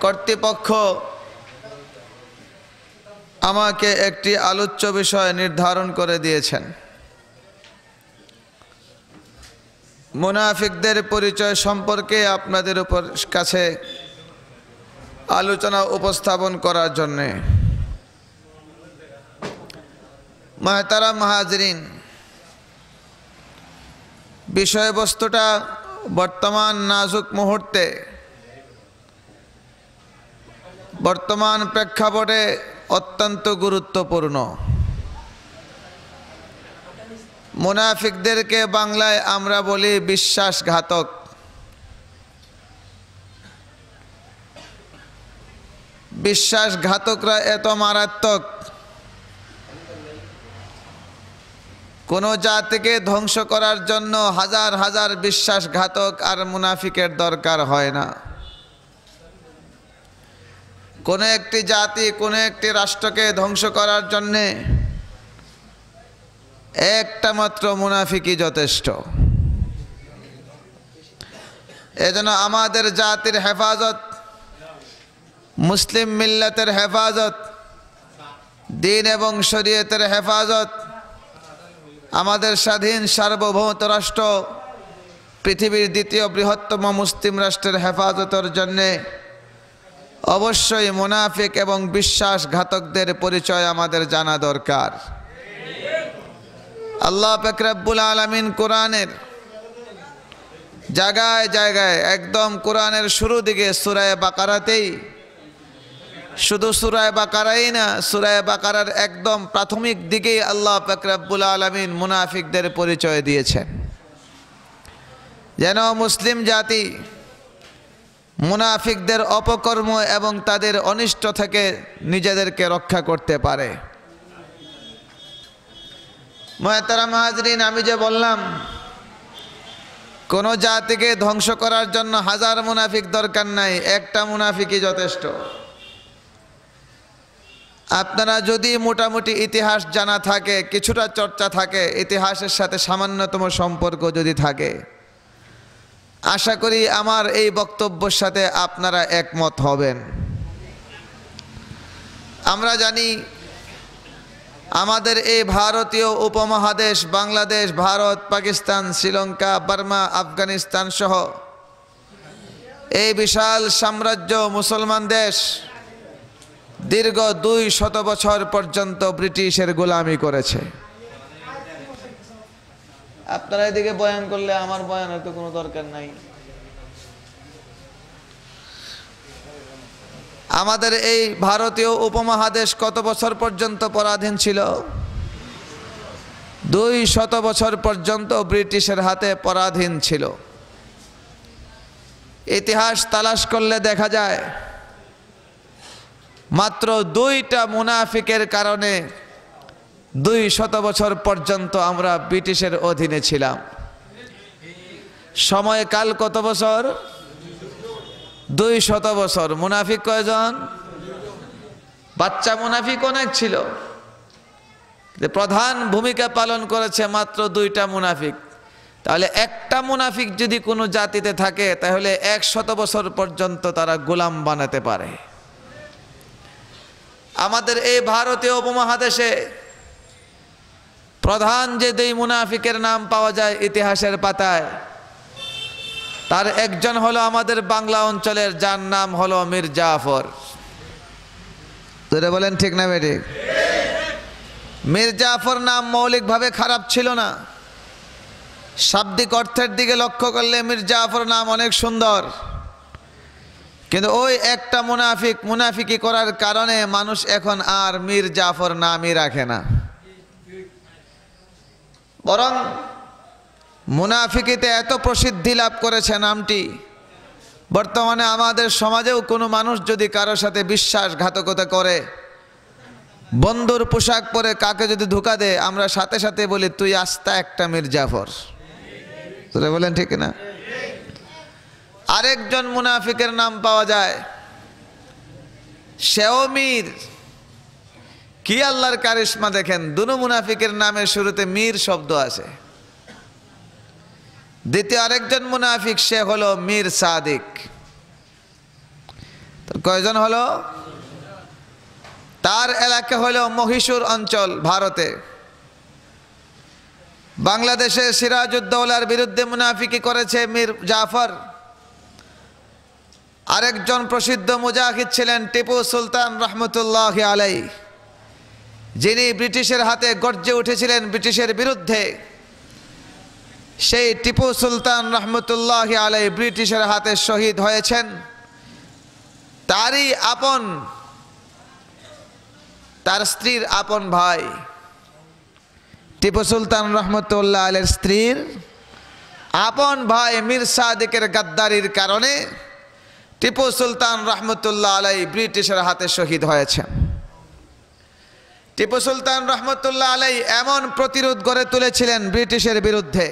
কর্তৃপক্ষ আমাকে একটি আলোচ্য বিষয় নির্ধারণ করে দিয়েছেন। মুনাফিকদের পরিচয় সম্পর্কে আপনাদের উপর কাছে আলোচনা উপস্থাপন করার জন্যে। মাহতারা মাহাজরিন বিষয়বস্তুটা বর্তমান নাজুক মুহূর্তে বর্তমান প্রেক্ষাপটে অত্যন্ত গুরুত্বপূর্ণ। মুনাফিকদেরকে বাংলায় আমরা বলি বিশ্বাসঘাতক। বিশ্বাসঘাতকরা এত মারাত্মক। কোনো জাতিকে ধ্বংস করার জন্য হাজার হাজার বিশ্বাসঘাতক আর মুনাফিকের দরকার হয় না। কোনো একটি জাতি, কোনো একটি রাষ্ট্রকে ধ্বংস করার জন্যে একটা মাত্র মুনাফিকই যথেষ্ট। এজন্য আমাদের জাতির হেফাজত, মুসলিম মিল্লাতের হেফাজত, দিন এবং শরীয়তের হেফাজত, আমাদের স্বাধীন সার্বভৌমত রাষ্ট্র, পৃথিবীর দ্বিতীয় বৃহত্তম মুসলিম রাষ্ট্রের হেফাজতের জন্যে অবশ্যই মুনাফিক এবং বিশ্বাসঘাতকদের পরিচয় আমাদের জানা দরকার। আল্লাহ ফেকরাবুল আলমিন কোরআনের জায়গায় জায়গায় একদম কোরআনের শুরু দিকে সুরায় বাকারাতেই, শুধু সুরায় বাকারাই না সুরায় বাকারার একদম প্রাথমিক দিকেই আল্লাহ ফেকরাবুল আলমিন মুনাফিকদের পরিচয় দিয়েছেন। যেন মুসলিম জাতি মুনাফিকদের অপকর্ম এবং তাদের অনিষ্ট থেকে নিজেদেরকে রক্ষা করতে পারে। মহাতারা মাহাজরিন আমি যে বললাম, কোনো জাতিকে ধ্বংস করার জন্য হাজার মুনাফিক দরকার নাই, একটা মুনাফিকই যথেষ্ট। আপনারা যদি মোটামুটি ইতিহাস জানা থাকে, কিছুটা চর্চা থাকে, ইতিহাসের সাথে সামান্যতম সম্পর্ক যদি থাকে। আশা করি আমার এই বক্তব্যের সাথে আপনারা একমত হবেন। আমরা জানি আমাদের এই ভারতীয় উপমহাদেশ, বাংলাদেশ, ভারত, পাকিস্তান, শ্রীলঙ্কা, বার্মা, আফগানিস্তান সহ এই বিশাল সাম্রাজ্য মুসলমান দেশ দীর্ঘ দুই শত বছর পর্যন্ত ব্রিটিশের গোলামি করেছে। আপনারা এদিকে বয়ান করলে আমার বয়ানের তো কোনো দরকার নাই। আমাদের এই ভারতীয় উপমহাদেশ কত বছর পর্যন্ত পরাধীন ছিল? দুই শত বছর পর্যন্ত ব্রিটিশের হাতে পরাধীন ছিল। ইতিহাস তালাশ করলে দেখা যায়, মাত্র দুইটা মুনাফিকের কারণে দুই শত বছর পর্যন্ত আমরা ব্রিটিশের অধীনে ছিলাম। সময়কাল কত বছর? দুই শত বছর। মুনাফিক কয়জন? বাচ্চা মুনাফিক অনেক ছিল। প্রধান ভূমিকা পালন করেছে মাত্র দুইটা মুনাফিক। তাহলে একটা মুনাফিক যদি কোনো জাতিতে থাকে, তাহলে এক শত বছর পর্যন্ত তারা গোলাম বানাতে পারে। আমাদের এই ভারতীয় উপমহাদেশে প্রধান যে দুই মুনাফিকের নাম পাওয়া যায় ইতিহাসের পাতায়, তার একজন হলো আমাদের বাংলা অঞ্চলের, যার নাম হলো মীর জাফর। বলেন ঠিক না বেটি? মীর জাফর নাম মৌলিকভাবে খারাপ ছিল না। শাব্দিক অর্থের দিকে লক্ষ্য করলে মীর জাফর নাম অনেক সুন্দর। কিন্তু ওই একটা মুনাফিক, মুনাফিকি করার কারণে মানুষ এখন আর মীর জাফর নামই রাখে না। বরং মুনাফিকিতে এত প্রসিদ্ধি লাভ করেছে নামটি, বর্তমানে আমাদের সমাজেও কোনো মানুষ যদি কারও সাথে বিশ্বাসঘাতকতা করে, বন্ধুর পোশাক পরে কাকে যদি ধোকা দেয়, আমরা সাথে সাথে বলি, তুই আস্তা একটা মীর জাফর তোরা বলেন ঠিক না? আরেকজন মুনাফিকের নাম পাওয়া যায়, সেও মীর। কি আল্লাহর কারিশ্মা দেখেন? দুনো মুনাফিকের নামের শুরুতে মীর শব্দ আছে। দ্বিতীয় আরেকজন মুনাফিক, সে হলো মীর সাদিক। কয়জন হলো? তার এলাকা হলো মহীশূর অঞ্চল, ভারতে। বাংলাদেশে সিরাজউদ্দৌলার বিরুদ্ধে মুনাফিকি করেছে মীর জাফর। আরেকজন প্রসিদ্ধ মুজাহিদ ছিলেন টিপু সুলতান রহমতুল্লাহ আলাই যিনি ব্রিটিশের হাতে গর্জে উঠেছিলেন ব্রিটিশের বিরুদ্ধে, সেই টিপু সুলতান রহমতুল্লাহ আলাই ব্রিটিশের হাতে শহীদ হয়েছেন। তারই আপন, তার স্ত্রীর আপন ভাই, টিপু সুলতান রহমতুল্লাহ আলের স্ত্রীর আপন ভাই মীর সাদিকের গাদ্দারির কারণে টিপু সুলতান রহমতুল্লাহ আলাই ব্রিটিশের হাতে শহীদ হয়েছেন। টিপু সুলতান রহমতুল্লাহ আলাই এমন প্রতিরোধ গড়ে তুলেছিলেন ব্রিটিশের বিরুদ্ধে।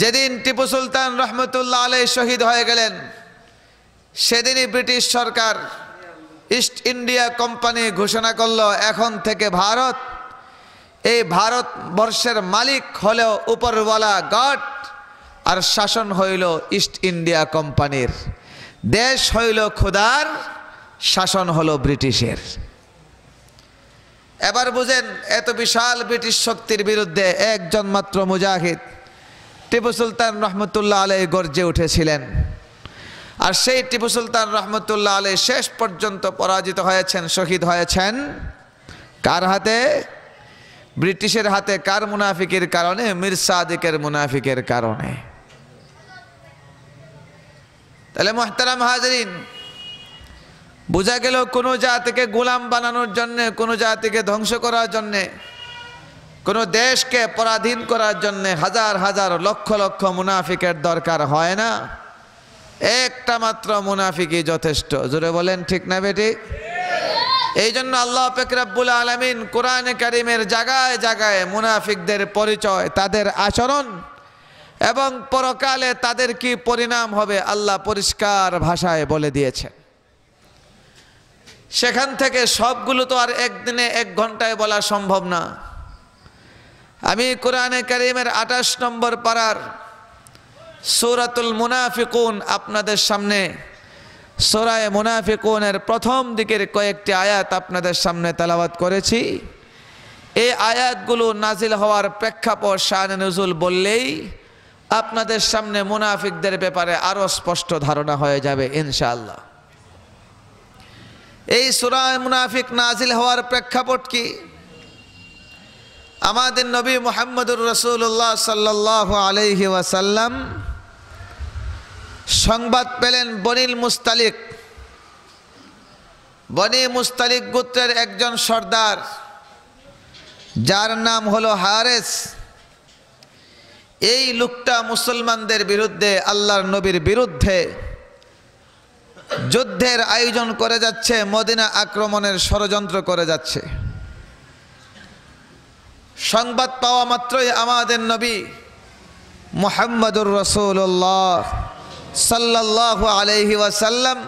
যেদিন টিপু সুলতান রহমতুল্লাহ আলাই শহীদ হয়ে গেলেন, সেদিনই ব্রিটিশ সরকার ইস্ট ইন্ডিয়া কোম্পানি ঘোষণা করল, এখন থেকে ভারত, এই ভারতবর্ষের মালিক হলেও উপরওয়ালা গড, আর শাসন হইল ইস্ট ইন্ডিয়া কোম্পানির। দেশ হইল খুদার শাসন হলো ব্রিটিশের। এবার বুঝেন, এত বিশাল ব্রিটিশ শক্তির বিরুদ্ধে একজন মাত্র মুজাহিদ টিপু সুলতান রহমতুল্লাহ আলাই গর্জে উঠেছিলেন। আর সেই টিপু সুলতান রহমতুল্লাহ আলাই শেষ পর্যন্ত পরাজিত হয়েছেন, শহীদ হয়েছেন। কার হাতে? ব্রিটিশের হাতে, কার মুনাফিকের কারণে? মীর সাদিকের মুনাফিকের কারণে। তাহলে মোহতারাম হাজরিন বোঝা গেল কোনো জাতিকে গোলাম বানানোর জন্যে, কোনো জাতিকে ধ্বংস করার জন্যে, কোনো দেশকে পরাধীন করার জন্যে হাজার হাজার লক্ষ লক্ষ মুনাফিকের দরকার হয় না। একটা মাত্র মুনাফিকই যথেষ্ট। জোরে বলেন ঠিক না বেটি? এই জন্য আল্লাহ পেকরাবুল আলমিন কোরআন কারিমের জায়গায় জায়গায় মুনাফিকদের পরিচয়, তাদের আচরণ এবং পরকালে তাদের কি পরিণাম হবে আল্লাহ পরিষ্কার ভাষায় বলে দিয়েছেন। সেখান থেকে সবগুলো তো আর একদিনে এক ঘন্টায় বলা সম্ভব না। আমি কোরআনে করিমের আঠাশ নম্বর পাড়ার সৌরাতুল মুনাফিকুন আপনাদের সামনে, সোরায় মুনাফিকুনের প্রথম দিকের কয়েকটি আয়াত আপনাদের সামনে তেলাবাত করেছি। এই আয়াতগুলো নাজিল হওয়ার প্রেক্ষাপট শাহ নজুল বললেই আপনাদের সামনে মুনাফিকদের ব্যাপারে আরও স্পষ্ট ধারণা হয়ে যাবে, ইনশাআল্লাহ। এই সুরায় মুনাফিক নাজিল হওয়ার প্রেক্ষাপট কি? আমাদের নবী মোহাম্মদুর রসুল্লাহ সাল্লাহ আলহি ওয়াসাল্লাম সংবাদ পেলেন বনিল মুস্তালিক। বনি মুস্তালিক গোত্রের একজন সর্দার, যার নাম হলো হারেস। এই লোকটা মুসলমানদের বিরুদ্ধে, আল্লাহর নবীর বিরুদ্ধে যুদ্ধের আয়োজন করে যাচ্ছে, মদিনা আক্রমণের ষড়যন্ত্র করে যাচ্ছে। সংবাদ পাওয়া মাত্রই আমাদের নবী মোহাম্মদুর রসুল্লাহ সাল্লাহ আলহি ওয়াসাল্লাম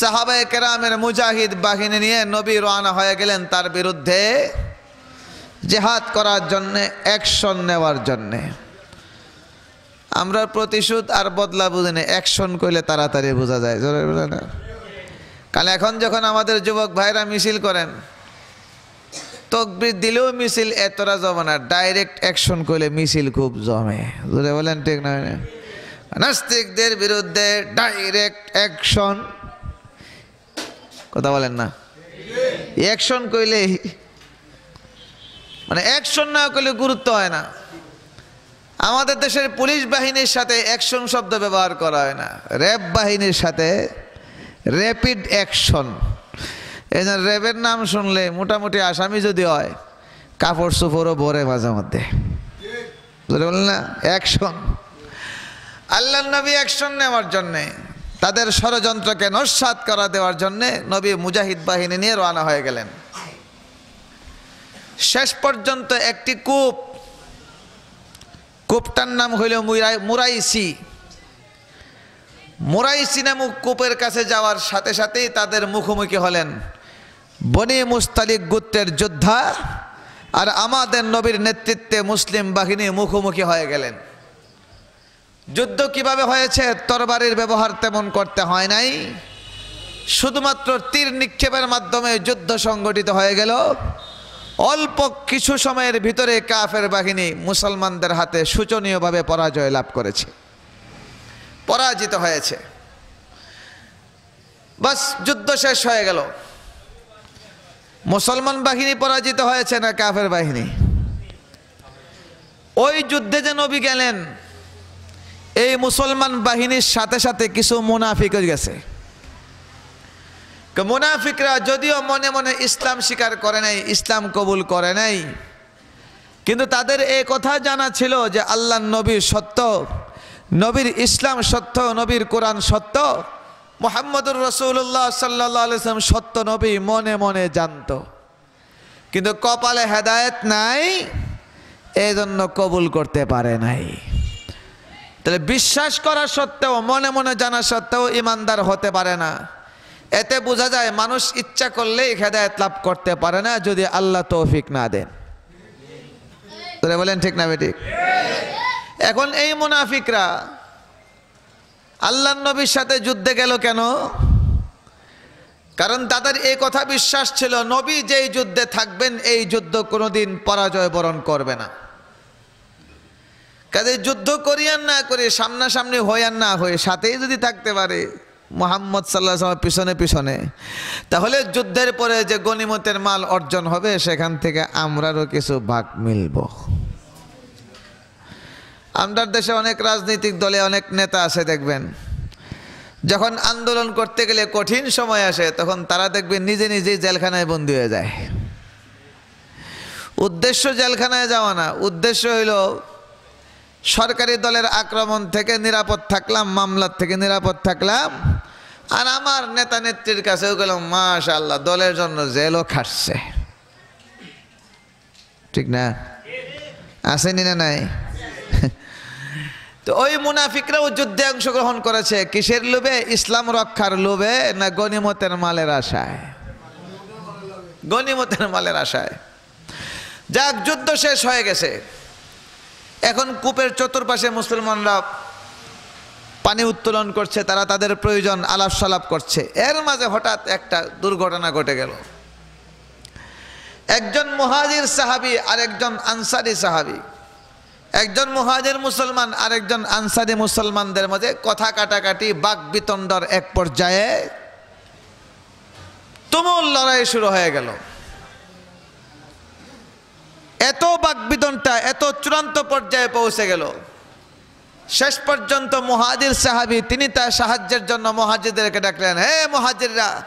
সাহাবায় কেরামের মুজাহিদ বাহিনী নিয়ে নবী রওনা হয়ে গেলেন তার বিরুদ্ধে জেহাদ করার জন্যে, অ্যাকশন নেওয়ার জন্যে। আমরা প্রতিশোধ আর বদলা বুঝি না অ্যাকশন করলে তাড়াতাড়ি বোঝা যায়। বোঝা কারণ এখন যখন আমাদের যুবক ভাইরা মিছিল করেন, তকবির দিলেও মিছিল এতটা জমে না। ডাইরেক্ট অ্যাকশন করলে মিছিল খুব জমে। জোরে বলেন ঠিক নয় নাস্তিকদের বিরুদ্ধে ডাইরেক্ট অ্যাকশন কথা বলেন না। অ্যাকশন করলে মানে অ্যাকশন না করলে গুরুত্ব হয় না। আমাদের দেশের পুলিশ বাহিনীর সাথে অ্যাকশন শব্দ ব্যবহার করা হয় না। র্যাব বাহিনীর সাথে র্যাপিড অ্যাকশন। এই জন্য র্যাবের নাম শুনলে মোটামুটি আসামি যদি হয়, কাপড় চোপড়ও ভরে মাঝে মধ্যে। বললেন না? অ্যাকশন। আল্লাহ নবী অ্যাকশন নেওয়ার জন্যে, তাদের ষড়যন্ত্রকে নস্বাত করা দেওয়ার জন্যে নবী মুজাহিদ বাহিনী নিয়ে রওনা হয়ে গেলেন। শেষ পর্যন্ত একটি কূপ কূপটার নাম হইল মুরাইসি। মুরাইসি নামক কূপের কাছে যাওয়ার সাথে সাথেই তাদের মুখোমুখি হলেন বনি মুস্তালিক গুত্রের যোদ্ধা আর আমাদের নবীর নেতৃত্বে মুসলিম বাহিনী মুখোমুখি হয়ে গেলেন। যুদ্ধ কীভাবে হয়েছে? তরবারির ব্যবহার তেমন করতে হয় নাই। শুধুমাত্র তীর নিক্ষেপের মাধ্যমে যুদ্ধ সংগঠিত হয়ে গেল। অল্প কিছু সময়ের ভিতরে কাফের বাহিনী মুসলমানদের হাতে শোচনীয়ভাবে পরাজয় লাভ করেছে। পরাজিত হয়েছে। বাস, যুদ্ধ শেষ হয়ে গেল। মুসলমান বাহিনী পরাজিত হয়েছে না কাফের বাহিনী? ওই যুদ্ধে যে নবী গেলেন, এই মুসলমান বাহিনীর সাথে সাথে কিছু মুনাফিক গেছে। মুনাফিকরা যদিও মনে মনে ইসলাম স্বীকার করে নাই, ইসলাম কবুল করে নাই, কিন্তু তাদের এই কথা জানা ছিল যে আল্লাহ নবীর সত্য, নবীর ইসলাম সত্য, নবীর কোরআন সত্য, মোহাম্মদুর রসুল্লাহ সাল্লাম সত্য নবী মনে মনে জানত। কিন্তু কপালে হেদায়েত নাই এই জন্য কবুল করতে পারে নাই। তাহলে বিশ্বাস করা সত্ত্বেও, মনে মনে জানা সত্ত্বেও ইমানদার হতে পারে না। এতে বোঝা যায় মানুষ ইচ্ছা করলেই হেদায়ত লাভ করতে পারে না যদি আল্লাহ তৌফিক না দেন। বলেন ঠিক না বেঠিক? এখন এই মুনাফিকরা আল্লাহ নবীর সাথে যুদ্ধে গেল কেন? কারণ তাদের এই কথা বিশ্বাস ছিল, নবী যেই যুদ্ধে থাকবেন এই যুদ্ধ কোনোদিন পরাজয় বরণ করবে না। কাজে যুদ্ধ করিয়ান না করে সামনাসামনি হইয়ান না হয়ে সাথেই যদি থাকতে পারে। মোহাম্মদ সাল্লাহ পিছনে পিছনে। তাহলে যুদ্ধের পরে যে গনিমতের মাল অর্জন হবে, সেখান থেকে আমরারও কিছু ভাগ মিলব। আমরার দেশে অনেক রাজনৈতিক দলে অনেক নেতা আছে, দেখবেন। যখন আন্দোলন করতে গেলে কঠিন সময় আসে, তখন তারা দেখবেন নিজে নিজেই জেলখানায় বন্দী হয়ে যায়। উদ্দেশ্য জেলখানায় যাওয়া না, উদ্দেশ্য হইল সরকারি দলের আক্রমণ থেকে নিরাপদ থাকলাম, মামলার থেকে নিরাপদ থাকলাম। আর আমার নেতা নেত্রীর কাছেও গেলাম মাশা আল্লাহ দলের জন্য জেলও খাটছে ঠিক না? আসেনি না নাই? তো ওই মুনাফিকরাও যুদ্ধে অংশগ্রহণ করেছে। কিসের লোভে? ইসলাম রক্ষার লোভে না গনিমতের মালের আশায়? গনিমতের মালের আশায়। যাক, যুদ্ধ শেষ হয়ে গেছে। এখন কূপের চতুর্পাশে মুসলমানরা পানি উত্তোলন করছে, তারা তাদের প্রয়োজন আলাপ সালাপ করছে। এর মাঝে হঠাৎ একটা দুর্ঘটনা ঘটে গেল। একজন মুহাজির সাহাবি আর একজন আনসারি সাহাবি। একজন মুহাজির মুসলমান আর একজন আনসারি মুসলমানদের মাঝে কথা কাটাকাটি, বাক বিতণ্ডর এক পর্যায়ে তুমুল লড়াই শুরু হয়ে গেল। এত বাকবিদনটা এত চূড়ান্ত পর্যায়ে পৌঁছে গেল। শেষ পর্যন্ত মহাজির সাহাবি, তিনি তার সাহায্যের জন্য মহাজিদেরকে ডাকলেন, হে মহাজিররা,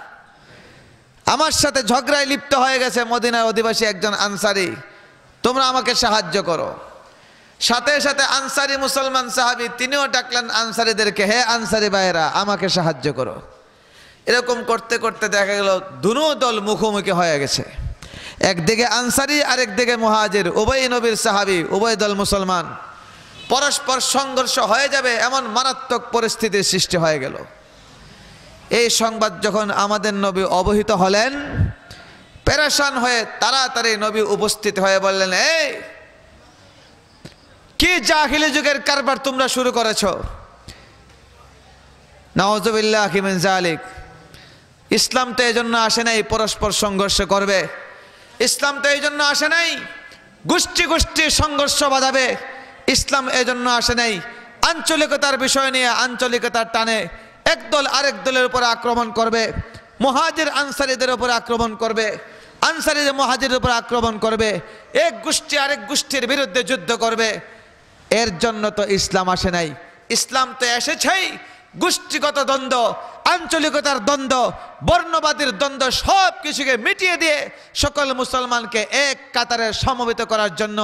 আমার সাথে ঝগড়ায় লিপ্ত হয়ে গেছে মদিনার অধিবাসী একজন আনসারি। তোমরা আমাকে সাহায্য করো। সাথে সাথে আনসারি মুসলমান সাহাবি, তিনিও ডাকলেন আনসারিদেরকে, হে আনসারি ভাইয়েরা, আমাকে সাহায্য করো। এরকম করতে করতে দেখা গেল, দুনো দল মুখোমুখি হয়ে গেছে। একদিকে আনসারি, আরেকদিকে মহাজির, উভয় নবীর সাহাবি, উভয় দল মুসলমান। পরস্পর সংঘর্ষ হয়ে যাবে, এমন মারাত্মক পরিস্থিতির সৃষ্টি হয়ে গেল। এই সংবাদ যখন আমাদের নবী অবহিত হলেন, পেরেশান হয়ে তাড়াতাড়ি নবী উপস্থিত হয়ে বললেন, এই, কি জাহিলি যুগের কারবার তোমরা শুরু করেছ? নওয়াজবিল্লাহ ইসলাম তো এই জন্য আসে নাই, পরস্পর সংঘর্ষ করবে। ইসলাম তো এই জন্য আসে নাই, গোষ্ঠী গোষ্ঠী সংঘর্ষ বাঁধাবে। ইসলাম এজন্য জন্য আসে নাই। আঞ্চলিকতার বিষয় নিয়ে আঞ্চলিকতার টানে একদল আরেক দলের উপর আক্রমণ করবে, মহাজের আনসারিদের উপর আক্রমণ করবে আনসারিদের মহাজের উপর আক্রমণ করবে, এক গোষ্ঠী আরেক গোষ্ঠীর বিরুদ্ধে যুদ্ধ করবে। এর জন্য তো ইসলাম আসে নাই। ইসলাম তো এসেছেই গোষ্ঠীগত দ্বন্দ্ব, আঞ্চলিকতার দ্বন্দ্ব, বর্ণবাদীর দ্বন্দ্ব সব কিছুকে মিটিয়ে দিয়ে সকল মুসলমানকে এক কাতারে সমবেত করার জন্য,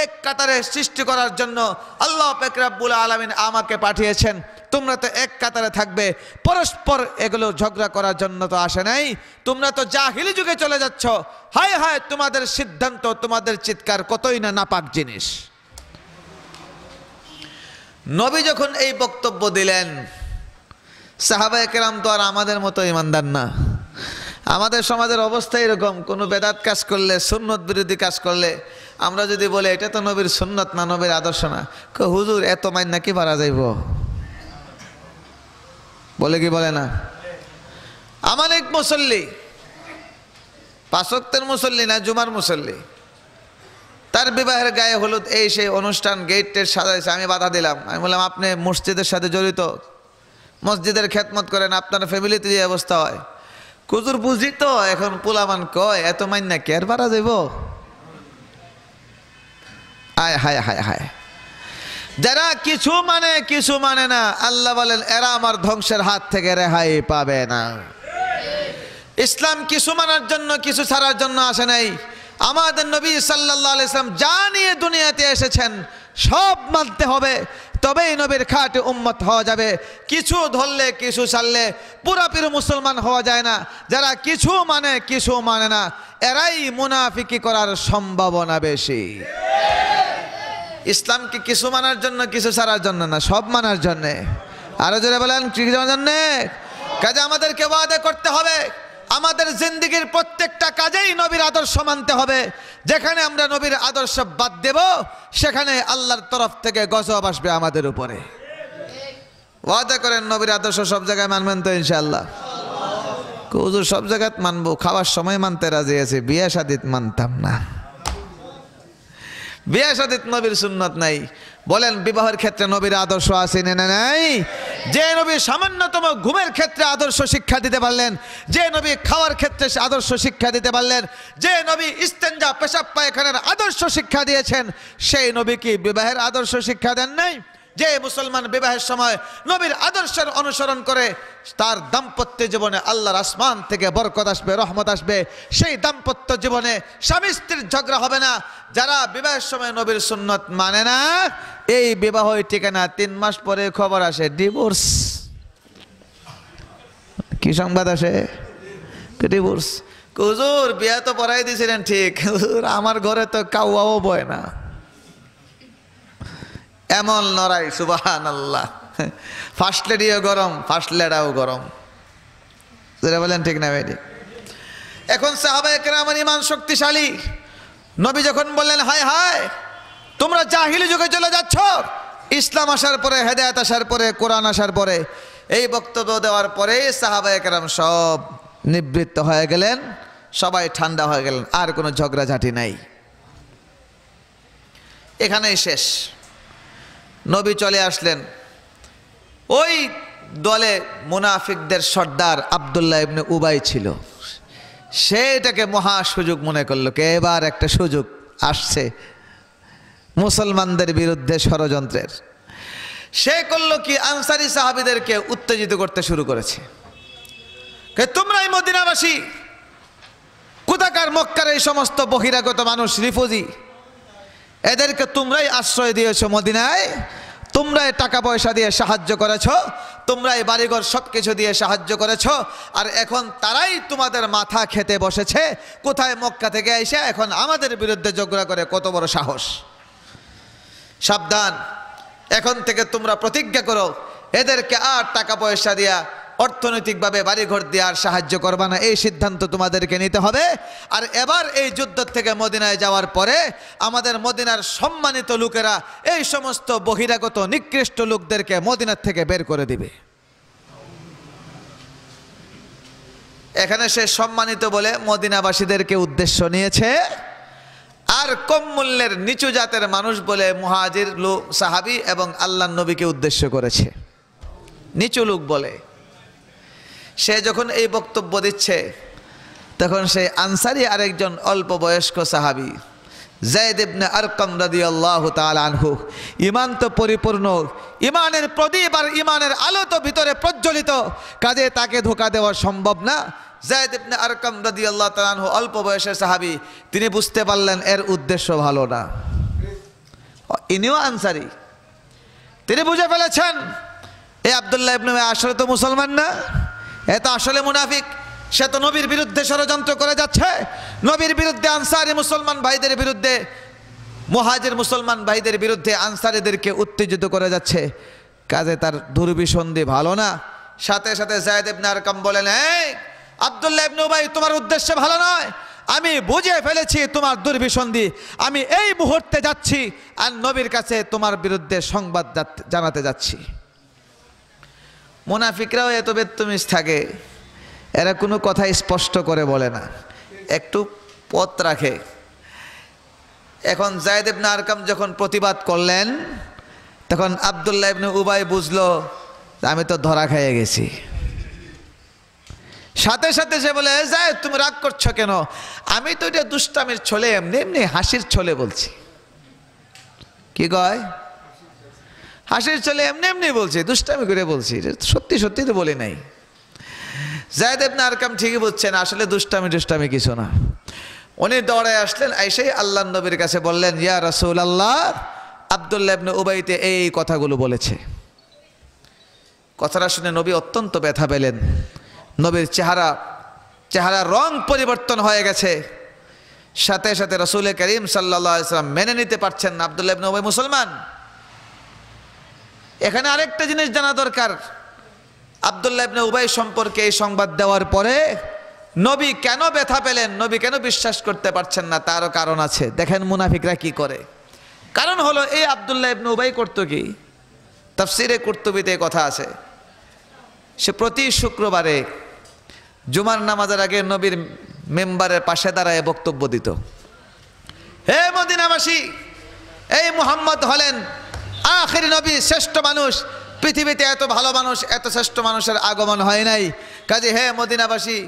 এক কাতারে সৃষ্টি করার জন্য আল্লাহ পেকরাবুল আলমিন আমাকে পাঠিয়েছেন। তোমরা তো এক কাতারে থাকবে, পরস্পর এগুলো ঝগড়া করার জন্য তো আসে নাই। তোমরা তো জাহিলি যুগে চলে যাচ্ছ। হায় হায়, তোমাদের সিদ্ধান্ত, তোমাদের চিৎকার কতই না নাপাক জিনিস। নবী যখন এই বক্তব্য দিলেন সাহাবা একরাম তো আর আমাদের মতো ইমানদার না। আমাদের সমাজের অবস্থা এরকম, কোনো বেদাত কাজ করলে, সুন্নত বিরোধী কাজ করলে, আমরা যদি বলি, এটা তো নবীর সুন্নত না, নবীর আদর্শ না। হুজুর, এত মাইন নাকি পারা যাইব? বলে কি বলে না? আমার এক মুসল্লি, পাঁচক্তের মুসল্লি না, জুমার মুসল্লি, তার বিবাহের গায়ে হলুদ, এই সেই অনুষ্ঠান, গেটের সাজাইছে, আমি বাধা দিলাম। আমি বললাম, আপনি মসজিদের সাথে জড়িত মসজিদের খেদমত করেন, আপনার ফ্যামিলিতে যে অবস্থা হয়? কুজুর বুঝি তো এখন পোলামান কয়, এত মাইন কেয়ার পারা যাইব? আয়, হায় হায় হায়। যারা কিছু মানে কিছু মানে না, আল্লাহ বলেন, এরা আমার ধ্বংসের হাত থেকে রেহাই পাবে না। ইসলাম কিছু মানার জন্য, কিছু ছাড়ার জন্য আসে নাই। আমাদের নবী সাল্লাহ ইসলাম যা নিয়ে দুনিয়াতে এসেছেন, সব মানতে হবে। তবেই নবীর খাটে উম্মত হওয়া যাবে। কিছু ধরলে, কিছু ছাড়লে পুরাপুরি মুসলমান হওয়া যায় না। যারা কিছু মানে কিছু মানে না, এরাই মুনাফিকি করার সম্ভাবনা বেশি। ইসলামকে কিছু মানার জন্য, কিছু ছাড়ার জন্য না, সব মানার জন্যে। আরও জোরে বলেন কি জন্যে কাজে আমাদেরকে ওয়াদা করতে হবে। আমাদের জিন্দিগির প্রত্যেকটা কাজেই নবীর আদর্শ মানতে হবে। যেখানে আমরা নবীর আদর্শ বাদ দেব, সেখানে আল্লাহর তরফ থেকে গজব আসবে আমাদের উপরে। ওয়াদা করেন, নবীর আদর্শ সব জায়গায় মানবেন তো ইনশাল্লাহ কৌজুর সব জায়গায় মানবো, খাওয়ার সময় মানতে রাজি আছে, বিয়ে সাদিত মানতাম না। বিয়ে সাথে নবীর সুন্নত নাই। বলেন, বিবাহের ক্ষেত্রে নবীর আদর্শ আছে না নাই? যে নবী সামান্যতম ঘুমের ক্ষেত্রে আদর্শ শিক্ষা দিতে পারলেন, যে নবী খাওয়ার ক্ষেত্রে আদর্শ শিক্ষা দিতে পারলেন, যে নবী ইস্তেঞ্জা, পেশাব, পায়খানার আদর্শ শিক্ষা দিয়েছেন, সেই নবী কি বিবাহের আদর্শ শিক্ষা দেন নাই? যে মুসলমান বিবাহের সময় নবীর আদর্শের অনুসরণ করে, তার দাম্পত্য জীবনে আল্লাহর আসমান থেকে বরকত আসবে, রহমত আসবে। সেই দাম্পত্য জীবনে স্বামী স্ত্রীর ঝগড়া হবে না। যারা বিবাহের সময় নবীর সুন্নত মানে না, এই বিবাহ ঠিকানা তিন মাস পরে খবর আসে ডিভোর্স কি সংবাদ আসে? ডিভোর্স হুজুর, বিয়া তো পড়াই দিয়েছিলেন, ঠিক। আমার ঘরে তো কাউয়াও বয় না। এমন নড়াই সুবাহান আল্লাহ ফার্স্ট লেডিও গরম ফার্স্ট লেডাও গরম। যেটা বলেন ঠিক না ভাই? এখন সাহাবা আমার ইমান শক্তিশালী। নবী যখন বললেন, হায় হায়, তোমরা জাহিলি যুগে চলে যাচ্ছ। ইসলাম আসার পরে, হেদায়ত আসার পরে, কোরআন আসার পরে। এই বক্তব্য দেওয়ার পরে সাহাবা একরাম সব নিবৃত্ত হয়ে গেলেন, সবাই ঠান্ডা হয়ে গেলেন, আর কোনো ঝগড়াঝাটি নাই। এখানেই শেষ। নবী চলে আসলেন। ওই দলে মুনাফিকদের সর্দার আবদুল্লাহ ইবনে উবাই ছিল। সে এটাকে মহা সুযোগ মনে করল কে এবার একটা সুযোগ আসছে মুসলমানদের বিরুদ্ধে ষড়যন্ত্রের। সে করল কি আনসারি সাহাবিদেরকে উত্তেজিত করতে শুরু করেছে। তোমরাই মদিনাবাসী? কোথাকার মক্কার এই সমস্ত বহিরাগত মানুষ, রিফুজি? এদেরকে তোমরাই আশ্রয় দিয়েছ মদিনায়, তোমরাই টাকা পয়সা দিয়ে সাহায্য করেছ, তোমরাই বাড়িঘর সব কিছু দিয়ে সাহায্য করেছ, আর এখন তারাই তোমাদের মাথা খেতে বসেছে, কোথায় মক্কা থেকে এসে এখন আমাদের বিরুদ্ধে ঝগড়া করে কত বড় সাহস। সাবধান, এখন থেকে তোমরা প্রতিজ্ঞা করো, এদেরকে আর টাকা পয়সা দিয়া অর্থনৈতিকভাবে বাড়িঘর দিয়ে আর সাহায্য করবা না, এই সিদ্ধান্ত তোমাদেরকে নিতে হবে। আর এবার এই যুদ্ধ থেকে মদিনায় যাওয়ার পরে আমাদের মদিনার সম্মানিত লোকেরা এই সমস্ত বহিরাগত নিকৃষ্ট লোকদেরকে মদিনার থেকে বের করে দিবে। এখানে সে সম্মানিত বলে মদিনাবাসীদেরকে উদ্দেশ্য নিয়েছে। আর কম মূল্যের নিচু জাতের মানুষ বলে মুহাজির লোক সাহাবি এবং আল্লাহ নবীকে উদ্দেশ্য করেছে। নিচু লোক বলে। সে যখন এই বক্তব্য দিচ্ছে, তখন সেই আনসারি আরেকজন অল্প বয়স্ক সাহাবি, জায়দ ইবনে আরকম রাদিয়াল্লাহু তাআলা আনহু ইমান তো পরিপূর্ণ ইমানের প্রদীপ আর ইমানের আলো তো ভিতরে প্রজ্বলিত, কাজে তাকে ধোকা দেওয়া সম্ভব না। জায়দ ইবনে আরকম রাদিয়াল্লাহু তাআলা আনহু অল্প বয়সের সাহাবি, তিনি বুঝতে পারলেন এর উদ্দেশ্য ভালো না। ইনিও আনসারি। তিনি বুঝে ফেলেছেন, এ আবদুল্লাহ ইবনে আসলে তো মুসলমান না? এ তো আসলে মুনাফিক। সে তো নবীর বিরুদ্ধে ষড়যন্ত্র করে যাচ্ছে। নবীর বিরুদ্ধে আনসারি মুসলমান ভাইদের বিরুদ্ধে, মুহাজির মুসলমান ভাইদের বিরুদ্ধে আনসারিদেরকে উত্তেজিত করে যাচ্ছে। কাজে তার দুর্বিসন্ধি ভালো না। সাথে সাথে জায়দ ইবনে বলেন, এই, আব্দুল্লাহ ইবনে তোমার উদ্দেশ্য ভালো নয়। আমি বুঝে ফেলেছি তোমার দুর্বিসন্ধি। আমি এই মুহূর্তে যাচ্ছি আর নবীর কাছে তোমার বিরুদ্ধে সংবাদ জানাতে যাচ্ছি। মুনাফিকরাও এত বেত্তমিস থাকে, এরা কোনো কথা স্পষ্ট করে বলে না। একটু পথ রাখে। এখন জায়দ ইবনে আরকাম যখন প্রতিবাদ করলেন, তখন আবদুল্লাহ ইবনে উবাই বুঝলো, আমি তো ধরা খাইয়ে গেছি। সাথে সাথে সে বলে, "এ জায়েদ, তুমি রাগ করছ কেন? আমি তো এটা দুষ্টামির ছলে, এমনি এমনি হাসির ছলে বলছি। কি কয়? হাসির চলে এমনি এমনি বলছি, দুষ্টামি করে বলছি সত্যি সত্যি তো বলি নাই। জায়দ ইবনে আরকাম ঠিকই বুঝছেন, আসলে দুষ্টামি দুষ্টামি কিছু না। উনি দৌড়ায় আসলেন, এসেই আল্লাহ নবীর কাছে বললেন, ইয়া রাসূল আল্লাহ আবদুল্লাহ ইবনে উবাইতে এই কথাগুলো বলেছে। কথাটা শুনে নবী অত্যন্ত ব্যথা পেলেন। নবীর চেহারা চেহারা রং পরিবর্তন হয়ে গেছে। সাথে সাথে রসুল করিম সাল্লাহ ইসলাম মেনে নিতে পারছেন না, আবদুল্লাহ ইবনে উবাই মুসলমান। এখানে আরেকটা জিনিস জানা দরকার। আবদুল্লাহ ইবনে উবাই সম্পর্কে এই সংবাদ দেওয়ার পরে, নবী কেন ব্যথা পেলেন? নবী কেন বিশ্বাস করতে পারছেন না? তারও কারণ আছে। দেখেন মুনাফিকরা কি করে। কারণ হলো, এই আবদুল্লাহ ইবনে উবাই করতো কি? তাফসিরে কুর্তুবিতে কথা আছে। সে প্রতি শুক্রবারে জুমার নামাজের আগে নবীর মেম্বারের পাশে দাঁড়ায় বক্তব্য দিত। হে মদিনাবাসী, এই মুহাম্মদ হলেন আখেরি নবী শ্রেষ্ঠ মানুষ। পৃথিবীতে এত ভালো মানুষ, এত শ্রেষ্ঠ মানুষের আগমন হয় নাই। কাজে হে মদিনাবাসী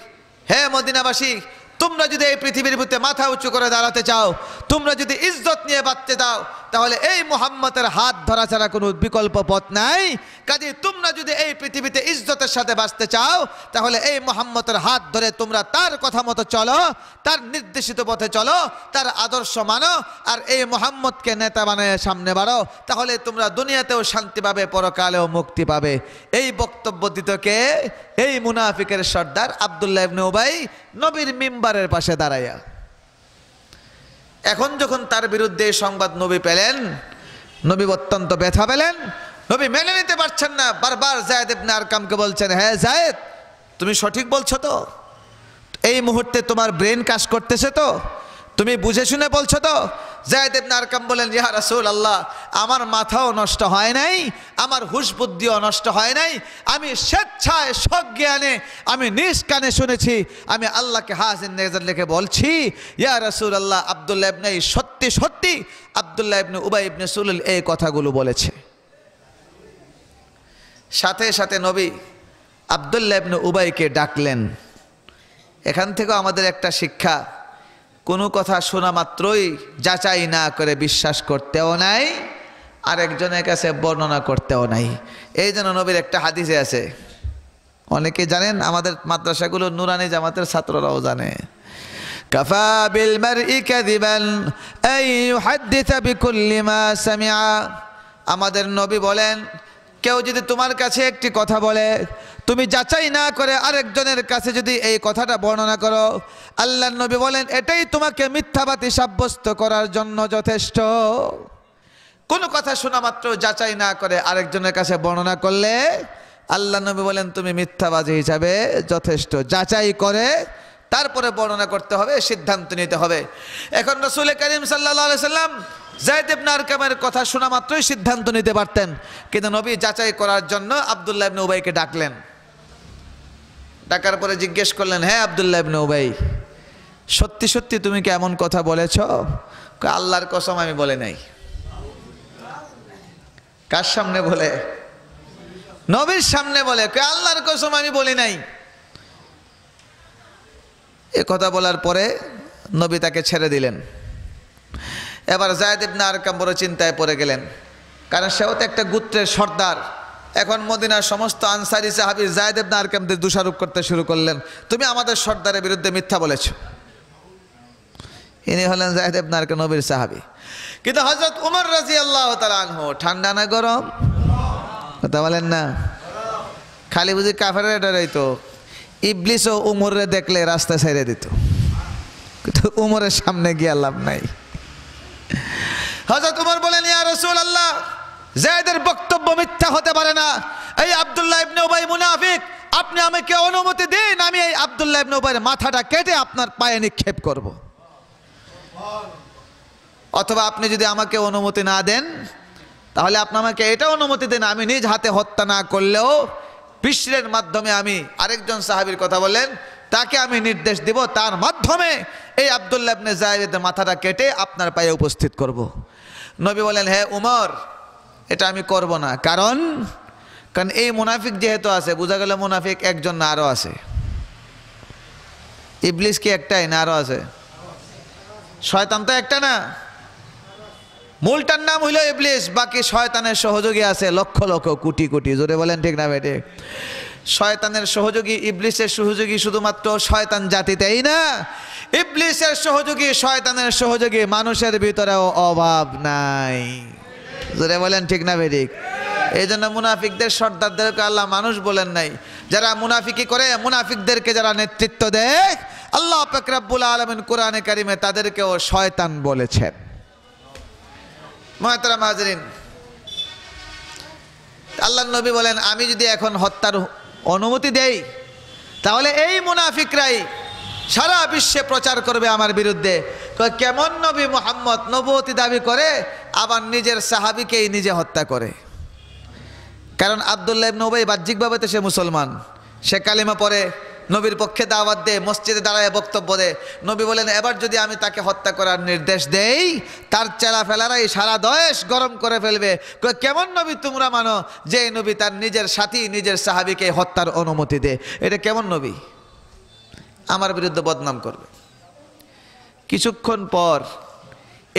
হে মদিনাবাসী, তোমরা যদি এই পৃথিবীর বুতে মাথা উঁচু করে দাঁড়াতে চাও, তোমরা যদি ইজ্জত নিয়ে বাঁচতে দাও তাহলে এই মোহাম্মতের হাত ধরা ছাড়া কোনো বিকল্প পথ নাই। কাজে তোমরা যদি এই পৃথিবীতে ইজ্জতের সাথে বাঁচতে চাও, তাহলে এই মোহাম্মতের হাত ধরে তোমরা তার কথা মতো চলো, তার নির্দেশিত পথে চলো, তার আদর্শ মানো, আর এই মোহাম্মদকে নেতা বানায় সামনে বাড়ো তাহলে তোমরা দুনিয়াতেও শান্তি পাবে, পরকালেও মুক্তি পাবে। এই বক্তব্য দিতকে এই মুনাফিকের সর্দার আবদুল্লাহ ইবনে নবীর মিম্বারের পাশে দাঁড়াইয়া। এখন যখন তার বিরুদ্ধে সংবাদ নবী পেলেন, নবী অত্যন্ত ব্যথা পেলেন, নবী মেনে নিতে পারছেন না। বারবার জায়দ ইবনে আরকামকে বলছেন হ্যাঁ জায়দ, তুমি সঠিক বলছো তো? এই মুহূর্তে তোমার ব্রেন কাজ করতেছে তো? তুমি বুঝে শুনে বলছো তো? জায়দ ইবনে আরকাম বলেন ইয়া রাসূল আল্লাহ আমার মাথাও নষ্ট হয় নাই, আমার হুশ বুদ্ধিও নষ্ট হয় নাই, আমি স্বেচ্ছায় সজ্ঞানে, আমি নিজ কানে শুনেছি, আমি আল্লাহকে হাজির নেজার লিখে বলছি, ইয়া রাসূল আল্লাহ আব্দুল্লাহ ইবনে সত্যি সত্যি আব্দুল্লাহ ইবনে উবাই ইবনে সুলুল এই কথাগুলো বলেছে। সাথে সাথে নবী আবদুল্লাহ ইবনে উবাইকে ডাকলেন। এখান থেকেও আমাদের একটা শিক্ষা কোনো কথা শোনা মাত্রই যাচাই না করে বিশ্বাস করতেও নাই আর একজনের কাছে বর্ণনা করতেও নাই। এই জন্য নবীর একটা হাদিসে আছে। অনেকে জানেন, আমাদের মাদ্রাসাগুলো নুরানি জামাতের ছাত্ররাও জানে। কাফা আমাদের নবী বলেন কেউ যদি তোমার কাছে একটি কথা বলে, তুমি যাচাই না করে আরেকজনের কাছে যদি এই কথাটা বর্ণনা করো, আল্লাহ নবী বলেন, এটাই তোমাকে মিথ্যাবাদী সাব্যস্ত করার জন্য যথেষ্ট। কোনো কথা শোনা মাত্র যাচাই না করে আরেকজনের কাছে বর্ণনা করলে, আল্লাহ নবী বলেন, তুমি মিথ্যাবাদী হিসাবে যথেষ্ট। যাচাই করে তারপরে বর্ণনা করতে হবে, সিদ্ধান্ত নিতে হবে। এখন রসুল করিম সাল্লা সাল্লাম জায়দ ইবনে আরকামের কথা শোনা মাত্রই সিদ্ধান্ত নিতে পারতেন। কিন্তু নবী যাচাই করার জন্য আবদুল্লাহ ইবনে উবাইকে ডাকলেন। ডাকার পরে জিজ্ঞেস করলেন হ্যাঁ আবদুল্লাহ ইবনে উবাই সত্যি সত্যি তুমি কি এমন কথা বলেছ? আল্লাহর কসম আমি বলে নাই। কার সামনে বলে? নবীর সামনে বলে কয়, আল্লাহর কসম আমি বলি নাই। এ কথা বলার পরে নবী তাকে ছেড়ে দিলেন। এবার জায়দ ইবনে আরকাম বড় চিন্তায় পড়ে গেলেন। কারণ সেও তো একটা গুত্রের সর্দার। এখন মদিনার সমস্ত আনসারি সাহাবি জায়দ ইবনে আরকামদের দোষারোপ করতে শুরু করলেন। তুমি আমাদের সর্দারের বিরুদ্ধে মিথ্যা বলেছ। ইনি হলেন জায়দ ইবনে আরকাম নবীর সাহাবি। কিন্তু হজরত উমর রাজি আল্লাহ আনহু, ঠান্ডা না গরম? কথা বলেন না। খালি বুঝি কাফের ডরাইতো। ইবলিসও উমরে দেখলে রাস্তা ছেড়ে দিত। কিন্তু উমরের সামনে গিয়ে লাভ নাই। হজরত উমর বলেন, ইয়া রসুল আল্লাহ জায়দের বক্তব্য মিথ্যা হতে পারে না এই আব্দুল্লাহ ইবনে উবাই মুনাফিক, আপনি আমাকে অনুমতি দিন, আমি এই আবদুল্লাহ ইবনে উবাইয়ের মাথাটা কেটে আপনার পায়ে নিক্ষেপ করব অথবা আপনি যদি আমাকে অনুমতি না দেন, তাহলে আপনি আমাকে এটা অনুমতি দেন, আমি নিজ হাতে হত্যা না করলেও বিশ্রের মাধ্যমে আমি আরেকজন সাহাবীর কথা বলেন তাকে আমি নির্দেশ দিব, তার মাধ্যমে এই আবদুল্লাহ ইবনে জায়েদের মাথাটা কেটে আপনার পায়ে উপস্থিত করব। নবী বলেন, হে উমর, এটা আমি করব না। কারণ কারণ এই মুনাফিক যেহেতু আছে, বোঝা গেল মুনাফিক একজন না আরও আছে। ইবলিস কি একটাই? না আরও আছে। শয়তান তো একটা না। মূলটার নাম হইল ইবলিস, বাকি শয়তানের সহযোগী আছে লক্ষ লক্ষ, কোটি কোটি। জোরে বলেন ঠিক না বেটে শয়তানের সহযোগী, ইবলিসের সহযোগী শুধুমাত্র শয়তান জাতিতেই না ইবলিসের সহযোগী, শয়তানের সহযোগী, মানুষের ভিতরেও অভাব নাই। জোরে বলেন ঠিক না বেঠিক এই জন্য মুনাফিকদের, সর্দারদেরকে আল্লাহ মানুষ বলেন নাই। যারা মুনাফিকি করে, মুনাফিকদেরকে যারা নেতৃত্ব দেয়, আল্লাহ পাকরাবুল আলমিন কোরআনে কারিমে তাদেরকেও শয়তান বলেছেন। মহাতারা মাজরিন আল্লাহ নবী বলেন, আমি যদি এখন হত্যার অনুমতি দেই, তাহলে এই মুনাফিকরাই সারা বিশ্বে প্রচার করবে আমার বিরুদ্ধে। কেমন নবী মোহাম্মদ নবতী দাবি করে, আবার নিজের সাহাবিকেই নিজে হত্যা করে। কারণ আবদুল্লাহ ইবনে উবাই বাহ্যিকভাবে তো সে মুসলমান। সে কালিমা পরে নবীর পক্ষে দাওয়াত দে মসজিদে দাঁড়ায় বক্তব্য দে নবী বলেন, এবার যদি আমি তাকে হত্যা করার নির্দেশ দেই, তার চেলা ফেলারাই সারা দয়েশ গরম করে ফেলবে। কেমন নবী তোমরা মানো যে নবী তার নিজের সাথী, নিজের সাহাবিকে হত্যার অনুমতি দে এটা কেমন নবী? আমার বিরুদ্ধে বদনাম করবে। কিছুক্ষণ পর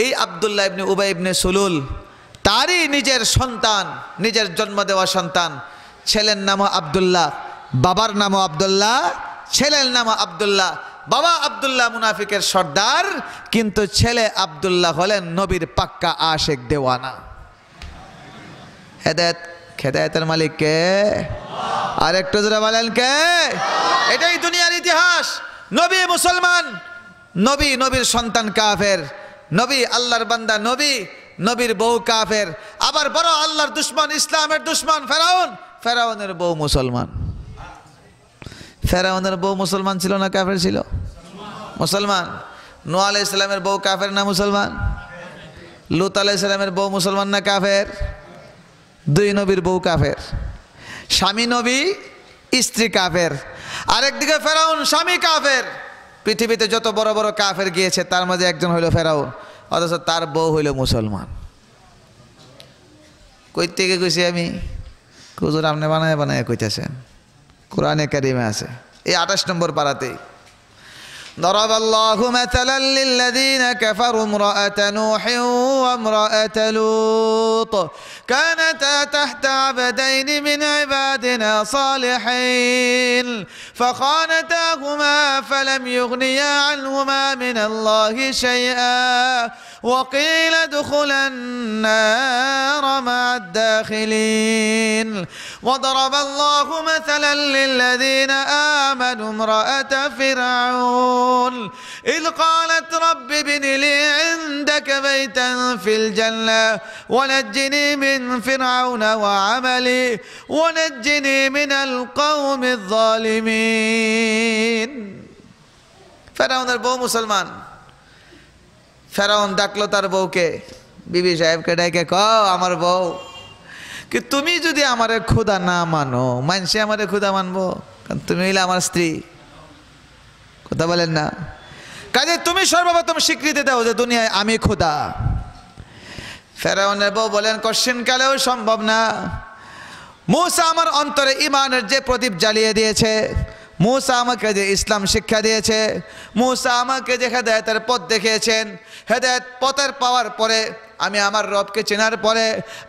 এই আবদুল্লাহ ইবনে উবাই ইবনে সুলুল, তারই নিজের সন্তান, নিজের জন্ম দেওয়া সন্তান, ছেলের নামও আবদুল্লাহ, বাবার নামও আবদুল্লাহ, ছেলের নামও আবদুল্লাহ, বাবা আবদুল্লাহ মুনাফিকের সর্দার, কিন্তু ছেলে আবদুল্লাহ হলেন নবীর পাক্কা আশেক দেওয়ানা। হেদায়ত খেদায়তের মালিক কে? আর একটু জোরে বলেন কে? এটাই দুনিয়ার ইতিহাস। নবী মুসলমান, নবী নবীর সন্তান কাফের, নবী আল্লাহর বান্দা নবী, নবীর বউ কাফের, আবার বড় আল্লাহর দুশ্মন, ইসলামের দুশ্মন, ফেরাউন, ফেরাউনের বউ মুসলমান। ফেরাউনের বউ মুসলমান ছিল না কাফের ছিল? মুসলমান। নো আলাই ইসলামের বউ কাফের না মুসলমান? লুত আলাই ইসলামের বউ মুসলমান না কাফের? দুই নবীর বউ কাফের, স্বামী নবী, স্ত্রী কাফের। আরেকদিকে ফেরাউন স্বামী কাফের। পৃথিবীতে যত বড় বড় কাফের গিয়েছে, তার মাঝে একজন হইল ফেরাউন, অথচ তার বউ হইল মুসলমান। কই থেকে কইছি আমি? কুজুর আপনি বানায় বানায় কইতেছেন। কোরআনে কারিমে আছে। এই আঠাশ নম্বর পাড়াতেই। ضرب الله مثلا للذين كفروا امرأة نوح وامرأة لوط. كانتا تحت عبدين من عبادنا صالحين. فخانتاهما فلم يغنيا عنهما من الله شيئا. وقيل ادخلا النار مع الداخلين. وضرب الله مثلا للذين آمنوا امرأة فرعون. إذ قالت رب ابن لي عندك بيتا في الجنة ونجني من فرعون وعملي ونجني من القوم الظالمين فرعون البو مسلمان ফেরাউন ডাকলো তার বউকে বিবি সাহেবকে ডেকে ক আমার বউ কি তুমি যদি আমারে ক্ষুদা না মানো মানসে আমারে ক্ষুদা মানবো কারণ তুমি হইলে আমার স্ত্রী কথা বলেন না। কাজে তুমি সর্বপ্রথম স্বীকৃতি দাও যে দুনিয়ায় আমি ক্ষুদা ফেরাউনের বউ বলেন, কশ্চিন কালেও সম্ভব না। মূসা আমার অন্তরে ইমানের যে প্রদীপ জ্বালিয়ে দিয়েছে, মূসা আমাকে যে ইসলাম শিক্ষা দিয়েছে, মূসা আমাকে যে হেদায়তের পথ দেখিয়েছেন, হেদায়ত পথের পাওয়ার পরে আমি আমার রবকে চেনার পরে,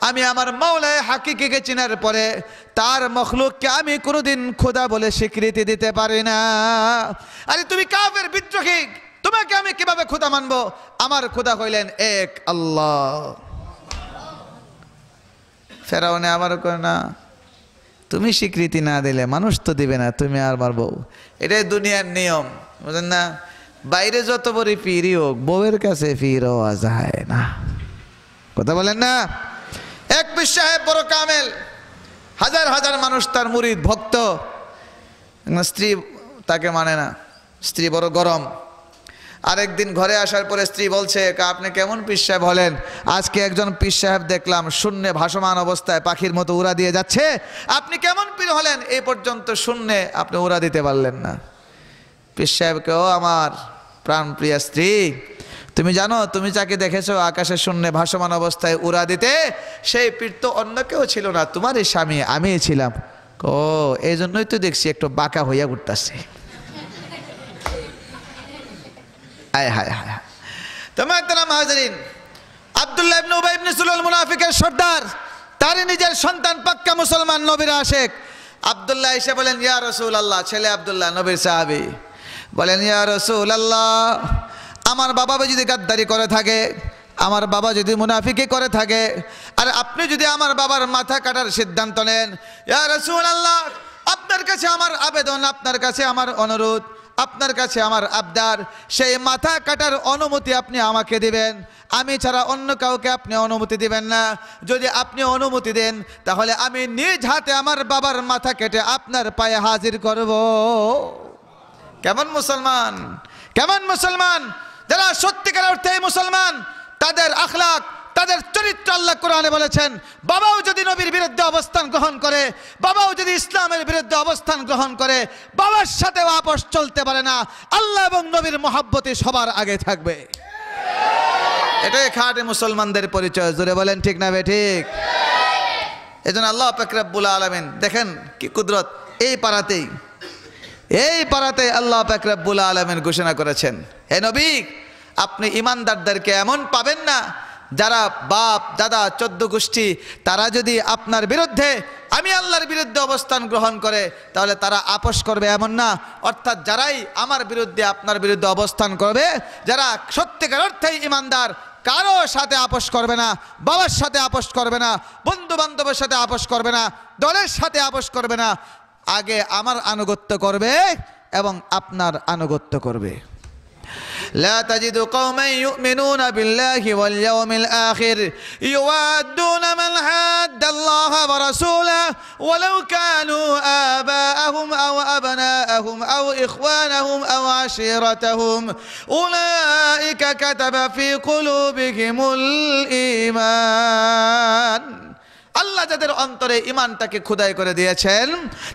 আমি আমার মৌলায় হাকিকিকে চেনার পরে, তার মখলুককে আমি কোনোদিন খোদা বলে স্বীকৃতি দিতে পারি না। আরে তুমি কাফের, বিদ্রোহী, তোমাকে আমি কীভাবে খোদা মানব? আমার খোদা হইলেন এক আল্লাহ। ফেরাউনে আবার করে না, তুমি স্বীকৃতি না দিলে মানুষ তো দিবে না, তুমি আর আমার বউ। এটাই দুনিয়ার নিয়ম, বুঝলেন না? বাইরে যত বড় পীরই হোক, বউয়ের কাছে পীর হওয়া যায় না। কথা বলেন না? এক পীর সাহেব বড় কামেল। হাজার হাজার মানুষ তার মুরিদ ভক্ত। স্ত্রী তাকে মানে না। স্ত্রী বড় গরম। আরেকদিন ঘরে আসার পরে স্ত্রী বলছে "কা, আপনি কেমন পীর সাহেব হলেন? আজকে একজন পীর সাহেব দেখলাম শূন্যে ভাসমান অবস্থায় পাখির মতো উড়া দিয়ে যাচ্ছে। আপনি কেমন পীর হলেন? এই পর্যন্ত শূন্যে আপনি উড়া দিতে পারলেন না। পীর সাহেবকেও আমার প্রাণপ্রিয়া স্ত্রী তুমি জানো, তুমি যাকে দেখেছ আকাশে শূন্যে ভাসমান অবস্থায় উড়া দিতে সেই পীর তো অন্য কেউ ছিল না, তোমারই স্বামী, আমিই ছিলাম। ও এই জন্যই তো দেখছি একটু বাঁকা হইয়া উঠতেছে। আয় হায় হায় তারাম হাজরিন আব্দুল্লাহ মুনাফিকের সর্দার, তারই নিজের সন্তান পাক্কা মুসলমান আব্দুল্লাহ বলেন, ইয়া রসুল আল্লাহ ছেলে আব্দুল্লাহ, নবীর বলেন, ইয়া রসুল আল্লাহ আমার বাবা যদি গাদ্দারি করে থাকে, আমার বাবা যদি মুনাফিকি করে থাকে, আর আপনি যদি আমার বাবার মাথা কাটার সিদ্ধান্ত নেন আল্লাহ আপনার কাছে আমার আবেদন, আপনার কাছে আমার অনুরোধ, আপনার কাছে আমার আবদার, সেই মাথা কাটার অনুমতি আপনি আমাকে দিবেন। আমি ছাড়া অন্য কাউকে আপনি অনুমতি দিবেন না। যদি আপনি অনুমতি দেন, তাহলে আমি নিজ হাতে আমার বাবার মাথা কেটে আপনার পায়ে হাজির করব। কেমন মুসলমান? কেমন মুসলমান? যারা সত্যিকার অর্থে মুসলমান, তাদের আখলাক, তাদের চরিত্র আল্লাহ কোরআনে বলেছেন, বাবাও যদি নবীর বিরুদ্ধে অবস্থান গ্রহণ করে, বাবাও যদি ইসলামের বিরুদ্ধে অবস্থান গ্রহণ করে, বাবার সাথে আপোষ চলতে পারে না, আল্লাহ এবং নবীর মহাব্বতে সবার আগে থাকবে। এটাই খাটে মুসলমানদের পরিচয়, জোরে বলেন ঠিক না বে ঠিক? এই জন্য আল্লাহ পাকরাবুল আলমেন, দেখেন কি কুদরত, এই পাড়াতেই এই পাড়াতে আল্লাহ পাকরাবুল আলমেন ঘোষণা করেছেন, হে নবী, আপনি ইমানদারদেরকে এমন পাবেন না, যারা বাপ, দাদা, চোদ্দ গোষ্ঠী, তারা যদি আপনার বিরুদ্ধে, আমি আল্লাহর বিরুদ্ধে অবস্থান গ্রহণ করে, তাহলে তারা আপোষ করবে এমন না। অর্থাৎ যারাই আমার বিরুদ্ধে আপনার বিরুদ্ধে অবস্থান করবে, যারা সত্যিকার অর্থেই ইমানদার কারও সাথে আপোষ করবে না, বাবার সাথে আপোষ করবে না বন্ধু বান্ধবের সাথে আপোষ করবে না, দলের সাথে আপোষ করবে না। আগে আমার আনুগত্য করবে এবং আপনার আনুগত্য করবে لا تجد قوما يؤمنون بالله واليوم الآخر يوادون من حاد الله ورسوله ولو كانوا آباءهم أو أبناءهم أو إخوانهم أو عشيرتهم أولئك كتب في قلوبهم الإيمان আল্লাহ যাদের অন্তরে ইমানটাকে খুদাই করে দিয়েছেন,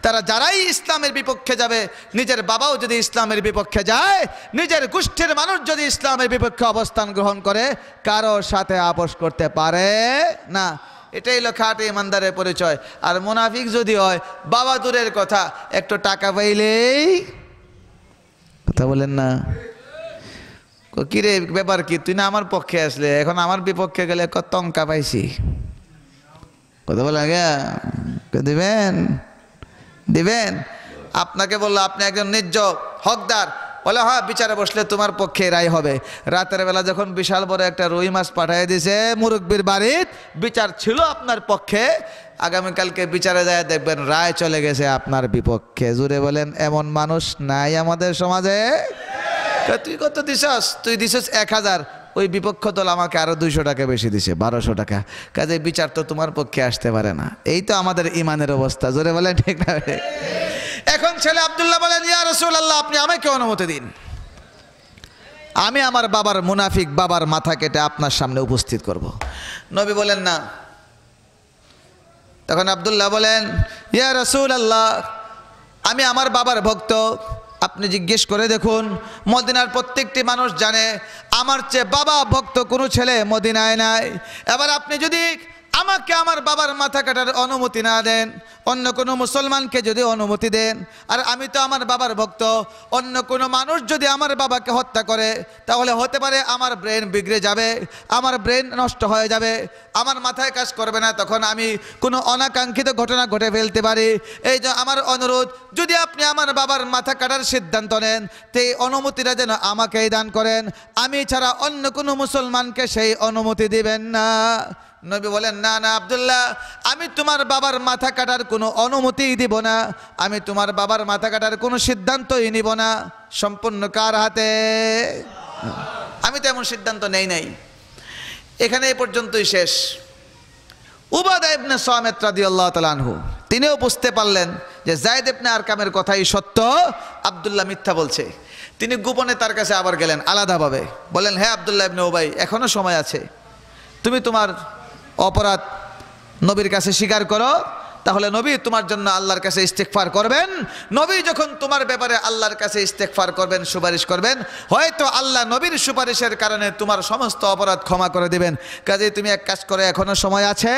তারা যারাই ইসলামের বিপক্ষে যাবে, নিজের বাবাও যদি ইসলামের বিপক্ষে যায়, নিজের গোষ্ঠীর মানুষ যদি ইসলামের বিপক্ষে অবস্থান গ্রহণ করে, কারও সাথে আপোষ করতে পারে না। এটাই হলো খাটে ইমানদারের পরিচয়। আর মুনাফিক যদি হয়, বাবা দূরের কথা, একটু টাকা পাইলেই কথা বলেন না। কিরে, ব্যাপার কি? তুই না আমার পক্ষে আসলে, এখন আমার বিপক্ষে গেলে কত টঙ্কা পাইছি? কথা বলে আগে? দিবেন? দিবেন? আপনাকে বলল, আপনি একজন নির্জ হকদার। বলে হ্যাঁ বিচারে বসলে তোমার পক্ষে রায় হবে। রাতের বেলা যখন বিশাল বড় একটা রুই মাছ পাঠিয়ে দিয়েছে মুরব্বীর বাড়ির, বিচার ছিল আপনার পক্ষে। আগামীকালকে বিচারে যায় দেখবেন, রায় চলে গেছে আপনার বিপক্ষে। জুড়ে বলেন, এমন মানুষ নাই আমাদের সমাজে। তুই কত দিছস? তুই দিছস এক হাজার। ওই বিপক্ষ দল আমাকে আরও দুইশো টাকা বেশি দিছে, বারোশো টাকা। কাজে বিচার তো তোমার পক্ষে আসতে পারে না। এই তো আমাদের ইমানের অবস্থা, জোরে বলেন ঠিক না? এখন ছেলে আবদুল্লাহ বলেন, ইয়া রসুল আল্লাহ আপনি আমাকে অনুমতি দিন। আমি আমার বাবার মুনাফিক বাবার মাথা কেটে আপনার সামনে উপস্থিত করব। নবী বলেন, না। তখন আব্দুল্লাহ বলেন, ইয়া রসুল আল্লাহ আমি আমার বাবার ভক্ত। আপনি জিজ্ঞেস করে দেখুন, মদিনার প্রত্যেকটি মানুষ জানে, আমার চেয়ে বাবা ভক্ত কোনো ছেলে মদিনায় নাই। এবার আপনি যদি আমাকে আমার বাবার মাথা কাটার অনুমতি না দেন, অন্য কোনো মুসলমানকে যদি অনুমতি দেন। আর আমি তো আমার বাবার ভক্ত, অন্য কোনো মানুষ যদি আমার বাবাকে হত্যা করে, তাহলে হতে পারে আমার ব্রেন বিগড়ে যাবে, আমার ব্রেন নষ্ট হয়ে যাবে, আমার মাথায় কাজ করবে না, তখন আমি কোনো অনাকাঙ্ক্ষিত ঘটনা ঘটে ফেলতে পারি। এই যে আমার অনুরোধ, যদি আপনি আমার বাবার মাথা কাটার সিদ্ধান্ত নেন এই অনুমতিটা যেন আমাকেই দান করেন। আমি ছাড়া অন্য কোনো মুসলমানকে সেই অনুমতি দিবেন না। নবী বলেন, না না, আব্দুল্লাহ, আমি তোমার বাবার মাথা কাটার কোনো অনুমতিই দিব না। আমি তোমার বাবার মাথা কাটার কোনো সিদ্ধান্তই নিব না। সম্পূর্ণ কার হাতে? আমি তো এমন সিদ্ধান্ত নেই নাই। এখানে এই পর্যন্তই শেষ। উবাদা ইবনে সামেত রাদিয়াল্লাহু তাআলা আনহু, তিনিও বুঝতে পারলেন যে জায়দ ইবনে আরকামের কথাই সত্য, আবদুল্লাহ মিথ্যা বলছে। তিনি গোপনে তার কাছে আবার গেলেন আলাদাভাবে। বলেন হ্যাঁ আবদুল্লাহ ইবনে ওবাই এখনও সময় আছে। তুমি তোমার অপরাধ নবীর কাছে স্বীকার করো, তাহলে নবী তোমার জন্য আল্লাহর কাছে ইস্তেকফার করবেন। নবী যখন তোমার ব্যাপারে আল্লাহর কাছে ইস্তেকফার করবেন, সুপারিশ করবেন, হয়তো আল্লাহ নবীর সুপারিশের কারণে তোমার সমস্ত অপরাধ ক্ষমা করে দিবেন। কাজে তুমি এক কাজ করে, এখনও সময় আছে?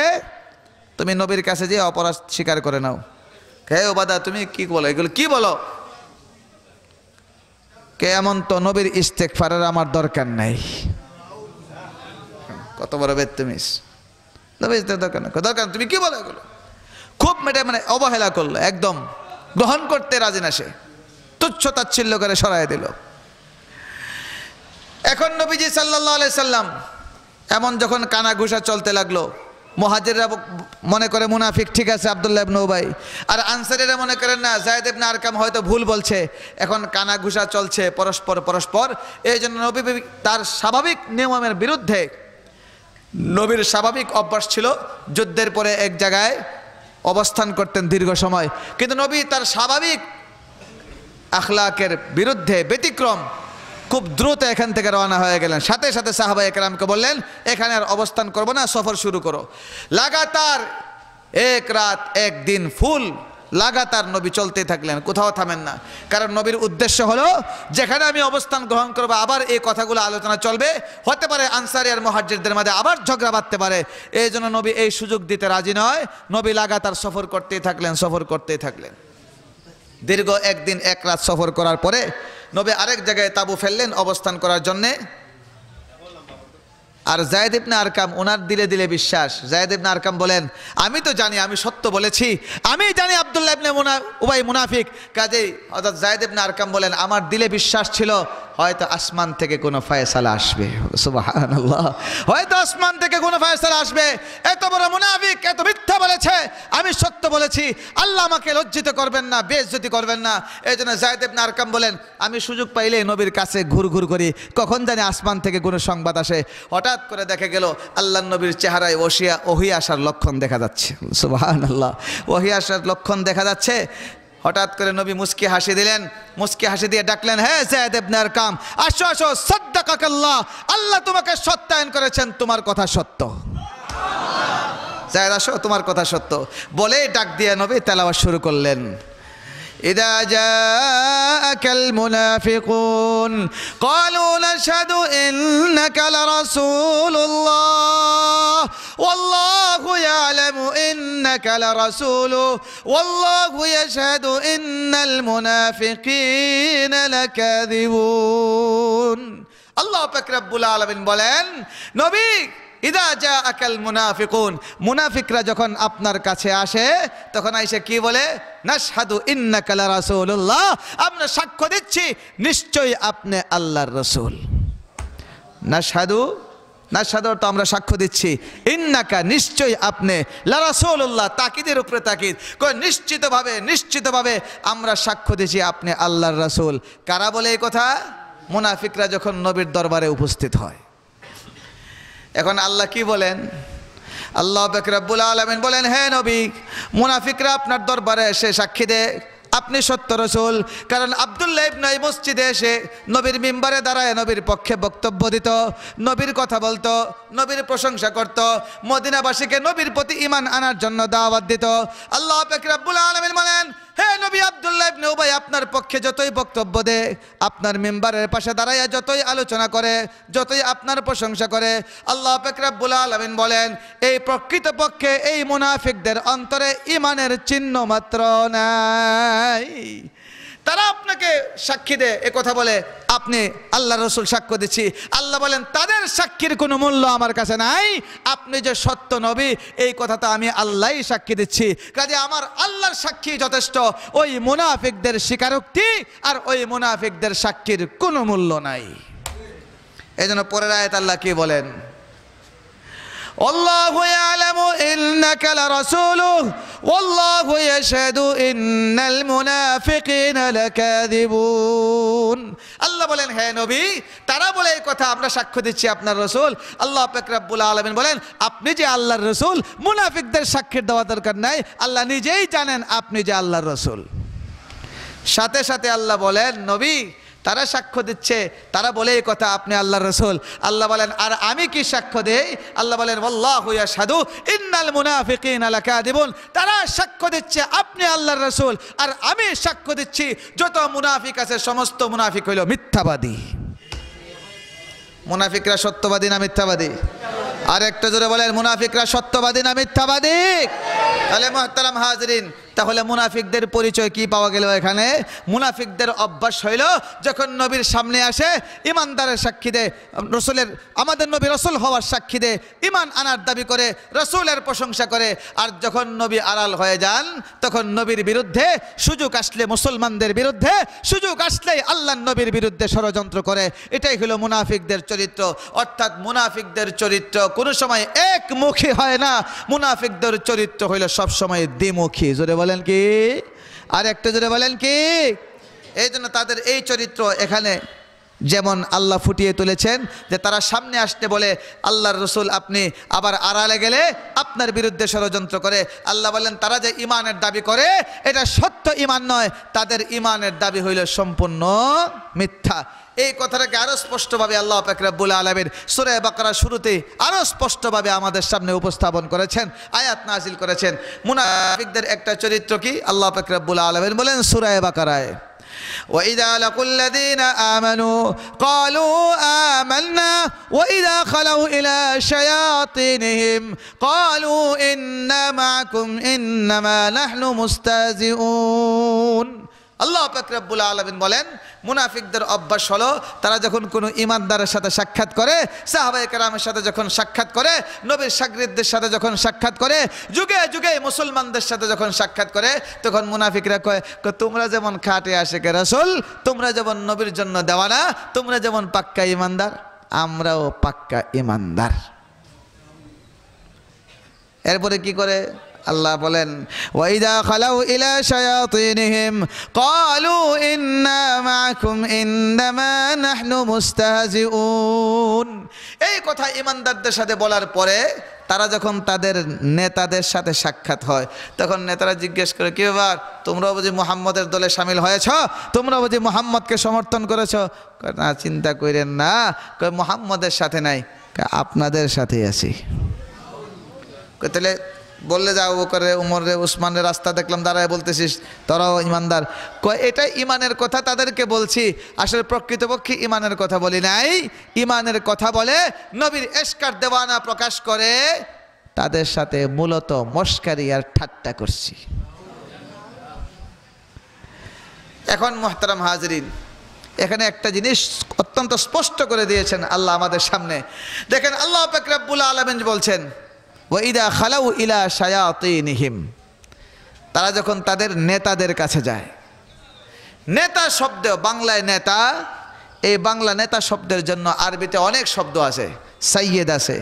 তুমি নবীর কাছে যে অপরাধ স্বীকার করে নাও। হে ওবাদা, তুমি কি বলো? এগুলো কি বলো? কে এমন তো নবীর ইস্তেকফারের আমার দরকার নাই। কত বড় বেদ নবীর ইস্তেকফারের দরকার নাই দরকার তুমি কি বলো এগুলো? খুব মেটে মানে অবহেলা করল, একদম গ্রহণ করতে রাজি না সে। তুচ্ছ তাচ্ছিল্য করে সরাই দিল। এখন নবীজি সাল্লাহ সাল্লাম এমন যখন কানা ঘুষা চলতে লাগল, মহাজেররা মনে করে মুনাফিক, ঠিক আছে আবদুল্লাহ ইবনে উবাই। আর আনসারেরা মনে করেন, না, জায়দ ইবনে আরকাম হয়তো ভুল বলছে। এখন কানা ঘুষা চলছে পরস্পর পরস্পর। এই জন্য নবী তার স্বাভাবিক নিয়মের বিরুদ্ধে নবীর স্বাভাবিক অভ্যাস ছিল যুদ্ধের পরে এক জায়গায় অবস্থান করতেন দীর্ঘ সময়। কিন্তু নবী তার স্বাভাবিক আখলাকের বিরুদ্ধে ব্যতিক্রম খুব দ্রুত এখান থেকে রওনা হয়ে গেলেন। সাথে সাথে সাহাবা একরামকে বললেন, এখানে আর অবস্থান করব না, সফর শুরু করো। লাগাতার এক রাত, এক দিন ফুল লাগাতার নবী চলতে থাকলেন, কোথাও থামেন না। কারণ নবীর উদ্দেশ্য হলো, যেখানে আমি অবস্থান গ্রহণ করব, আবার এই কথাগুলো আলোচনা চলবে। হতে পারে আনসারি আর মহাজ্জিরদের মধ্যে আবার ঝগড়া বাঁধতে পারে। এই জন্য নবী এই সুযোগ দিতে রাজি নয়। নবী লাগাতার সফর করতেই থাকলেন, সফর করতেই থাকলেন। দীর্ঘ একদিন এক রাত সফর করার পরে নবী আরেক জায়গায় তাবু ফেললেন অবস্থান করার জন্যে। আর জায়দ ইবনে আরকাম ওনার দিলে দিলে বিশ্বাস। জায়দ ইবনে আরকাম বলেন, আমি তো জানি, আমি সত্য বলেছি। আমি জানি আবদুল্লাহ ইবনে মুনা উবাই মুনাফিক। কাজেই অর্থাৎ জায়দ ইবনে আরকাম বলেন, আমার দিলে বিশ্বাস ছিল হয়তো আসমান থেকে কোনো ফয়সালা আসবে। সুবহানাল্লাহ। হয়তো আসমান থেকে কোনো ফয়সালা আসবে। এত বড় মুনাফিক, এত মিথ্যা বলেছে। আমি সত্য বলেছি। আল্লাহ আমাকে লজ্জিত করবেন না, বেজ্জতি করবেন না। এই জন্য জায়দ নারকাম বলেন, আমি সুযোগ পাইলে নবীর কাছে ঘুর ঘুর করি। কখন জানি আসমান থেকে কোনো সংবাদ আসে। হঠাৎ করে দেখা গেল আল্লাহ নবীর চেহারায় ওসিয়া ওহি আসার লক্ষণ দেখা যাচ্ছে। সুবাহান আল্লাহ ওহি আসার লক্ষণ দেখা যাচ্ছে। হঠাৎ করে নবী মুসকি হাসি দিলেন। মুসকি হাসি দিয়ে ডাকলেন হ্যাঁ জায়দ ইবনার কাম আসো আসো, সাদ্দাকাকাল্লাহ, আল্লাহ তোমাকে সত্যায়ন করেছেন, তোমার কথা সত্য। জায়দ আসো, তোমার কথা সত্য। বলে ডাক দিয়ে নবী তেলাওয়াত শুরু করলেন। إذا جاءك المنافقون قالوا نشهد إنك لرسول الله والله يعلم إنك لرسول والله يشهد إن المنافقين لكاذبون আল্লাহ পাক রব্বুল আলামিন বলেন নবী ইদা যা আকাল মুনাফিকুন। মুনাফিকরা যখন আপনার কাছে আসে, তখন আইসে কি বলে? নাশহাদু ইন্নাকা লা রাসূলুল্লাহ আমরা সাক্ষ্য দিচ্ছি, নিশ্চয়ই আপনি আল্লাহর রাসূল। নাশহাদু নাশহাদু তো আমরা সাক্ষ্য দিচ্ছি। ইন্নাকা, নিশ্চয়ই আপনি লা রাসূলুল্লাহ তাকিদের উপরে তাকিদ। নিশ্চিতভাবে নিশ্চিতভাবে আমরা সাক্ষ্য দিচ্ছি আপনি আল্লাহর রাসূল। কারা বলে এই কথা? মুনাফিকরা যখন নবীর দরবারে উপস্থিত হয়। এখন আল্লাহ কি বলেন? আল্লাহ বেকরাবুল আলমিন বলেন, হে নবী, মুনাফিকরা আপনার দরবারে এসে সাক্ষী দে আপনি সত্য রসুল। কারণ আবদুল্লাহ ইবনে এই মসজিদে এসে নবীর মিম্বারে দাঁড়ায়, নবীর পক্ষে বক্তব্য দিত, নবীর কথা বলতো, নবীর প্রশংসা করত, মদিনাবাসীকে নবীর প্রতি ইমান আনার জন্য দাওয়াত দিত। আল্লাহ বেকরাবুল আলমিন বলেন হে নবী আবদুল্লাহ ইবনে উবাই, আপনার পক্ষে যতই বক্তব্য দে, আপনার মেম্বারের পাশে দাঁড়াইয়া যতই আলোচনা করে, যতই আপনার প্রশংসা করে, আল্লাহ ফেকরাবুল আলমিন বলেন, এই প্রকৃত পক্ষে এই মুনাফিকদের অন্তরে ইমানের চিহ্ন মাত্র নাই। তারা আপনাকে সাক্ষী দেয়। এ কথা বলে, আপনি আল্লাহ রসুল সাক্ষ্য দিচ্ছি। আল্লাহ বলেন, তাদের সাক্ষীর কোনো মূল্য আমার কাছে নাই। আপনি যে সত্য নবী, এই কথা তো আমি আল্লাহই সাক্ষী দিচ্ছি। কাজে আমার আল্লাহর সাক্ষী যথেষ্ট। ওই মুনাফিকদের স্বীকারোক্তি আর ওই মুনাফিকদের সাক্ষীর কোনো মূল্য নাই। এই জন্য পরের আয়াত আল্লাহ কি বলেন? والله يعلم إنك لرسوله والله يشهد إن المنافقين لكاذبون আল্লাহ বলেন হ্যাঁ নবী তারা বলে এই কথা আমরা সাক্ষ্য দিচ্ছি আপনার রসুল আল্লাহ পাক রব্বুল আলামিন বলেন আপনি যে আল্লাহর রসুল মুনাফিকদের সাক্ষীর দেওয়া দরকার নাই আল্লাহ নিজেই জানেন আপনি যে আল্লাহর রসুল সাথে সাথে আল্লাহ বলেন নবী তারা সাক্ষ্য দিচ্ছে। তারা বলে এই কথা, আপনি আল্লাহ রসুল। আল্লাহ বলেন, আর আমি কি সাক্ষ্য দেই? আল্লাহ বলেন আল্লাহ সাধু ইন্নাল মুনাফিকিন আলাকা দিবুন তারা সাক্ষ্য দিচ্ছে, আপনি আল্লাহর রসুল। আর আমি সাক্ষ্য দিচ্ছি, যত মুনাফিক আছে, সমস্ত মুনাফিক হইল মিথ্যাবাদী। মুনাফিকরা সত্যবাদী না মিথ্যাবাদী? আর একটা জোরে বলেন, মুনাফিকরা সত্যবাদী না মিথ্যাবাদী? তাহলে মহতারাম হাজরিন তাহলে মুনাফিকদের পরিচয় কি পাওয়া গেল এখানে? মুনাফিকদের অভ্যাস হইল, যখন নবীর সামনে আসে, ইমানদারের সাক্ষী দে, রসুলের, আমাদের নবী রসুল হওয়ার সাক্ষী দে, ইমান আনার দাবি করে, রসুলের প্রশংসা করে, আর যখন নবী আড়াল হয়ে যান, তখন নবীর বিরুদ্ধে সুযোগ আসলে মুসলমানদের বিরুদ্ধে, সুযোগ আসলেই আল্লাহ নবীর বিরুদ্ধে ষড়যন্ত্র করে। এটাই হলো মুনাফিকদের চরিত্র। অর্থাৎ মুনাফিকদের চরিত্র কোনো সময় একমুখী হয় না। মুনাফিকদের চরিত্র হইল সবসময় দ্বিমুখী। জোরে বলেন কি? আর একটা জোরে বলেন কি? এই জন্য তাদের এই চরিত্র এখানে যেমন আল্লাহ ফুটিয়ে তুলেছেন যে তারা সামনে আসতে বলে, আল্লাহর রসুল, আপনি আবার আড়ালে গেলে আপনার বিরুদ্ধে ষড়যন্ত্র করে। আল্লাহ বলেন তারা যে ইমানের দাবি করে, এটা সত্য ইমান নয়। তাদের ইমানের দাবি হইল সম্পূর্ণ মিথ্যা। এই কথাটাকে আরও স্পষ্টভাবে আল্লাহ পাকরাবুল আলমের সুরে বাকরা শুরুতে আরও স্পষ্টভাবে আমাদের সামনে উপস্থাপন করেছেন, আয়াত নাজিল করেছেন। মুনাফিকদের একটা চরিত্র কি? আল্লাহ পাকরাবুল আলমের বলেন সুরায় বাকারায়। وإذا لقوا الذين آمنوا قالوا آمنا. وإذا خلوا إلى شياطينهم قالوا إنا معكم إنما نحن مستهزئون. আল্লাহ পাকরাবুল আলমিন বলেন মুনাফিকদের অভ্যাস হলো তারা যখন কোনো ইমানদারের সাথে সাক্ষাৎ করে সাহাবাই কারামের সাথে যখন সাক্ষাৎ করে নবীর সাগরিদদের সাথে যখন সাক্ষাৎ করে যুগে যুগে মুসলমানদের সাথে যখন সাক্ষাৎ করে তখন মুনাফিকরা কয়, তোমরা যেমন খাটে আসে কে রাসুল তোমরা যেমন নবীর জন্য দেওয়ানা তোমরা যেমন পাক্কা ইমানদার আমরাও পাক্কা ইমানদার। এরপরে কি করে? আল্লাহ বলেন, ওয়াইদা খালাউ ইলা শায়াতিনহিম ক্বালু ইন্না মাআকুম ইন্নামা নাহনু মুস্তাহজিউন। এই কথা ইমানদারদের সাথে বলার পরে তারা যখন তাদের নেতাদের সাথে সাক্ষাৎ হয়, তখন নেতারা জিজ্ঞেস করে, কি ব্যাপার? তোমরাও বুঝি মুহাম্মদের দলে সামিল হয়েছ? তোমরা বুঝি মুহাম্মদকে সমর্থন করেছ? না, চিন্তা করেন না। মুহাম্মদের সাথে নাই। আপনাদের সাথেই আছি। তাহলে বললে যাও করে উমরে উসমানের রাস্তা দেখলাম, দাঁড়ায় বলতেছিস, তোরাও ইমানদার। এটা ইমানের কথা তাদেরকে বলছি। আসলে প্রকৃতপক্ষে ইমানের কথা বলি নাই। ইমানের কথা বলে নবীর এসকার দেওয়ানা প্রকাশ করে, তাদের সাথে মূলত মস্কারি আর ঠাট্টা করছি। এখন মোহতারাম হাজরিন, এখানে একটা জিনিস অত্যন্ত স্পষ্ট করে দিয়েছেন আল্লাহ আমাদের সামনে। দেখেন আল্লাহ পাকরাবুল আলমেন বলছেন ওইদা খালাউ ইলা শায়াতিনহিম। তারা যখন তাদের নেতাদের কাছে যায়, নেতা শব্দ, বাংলায় নেতা, এই বাংলা নেতা শব্দের জন্য আরবিতে অনেক শব্দ আছে, সাইয়েদ আছে।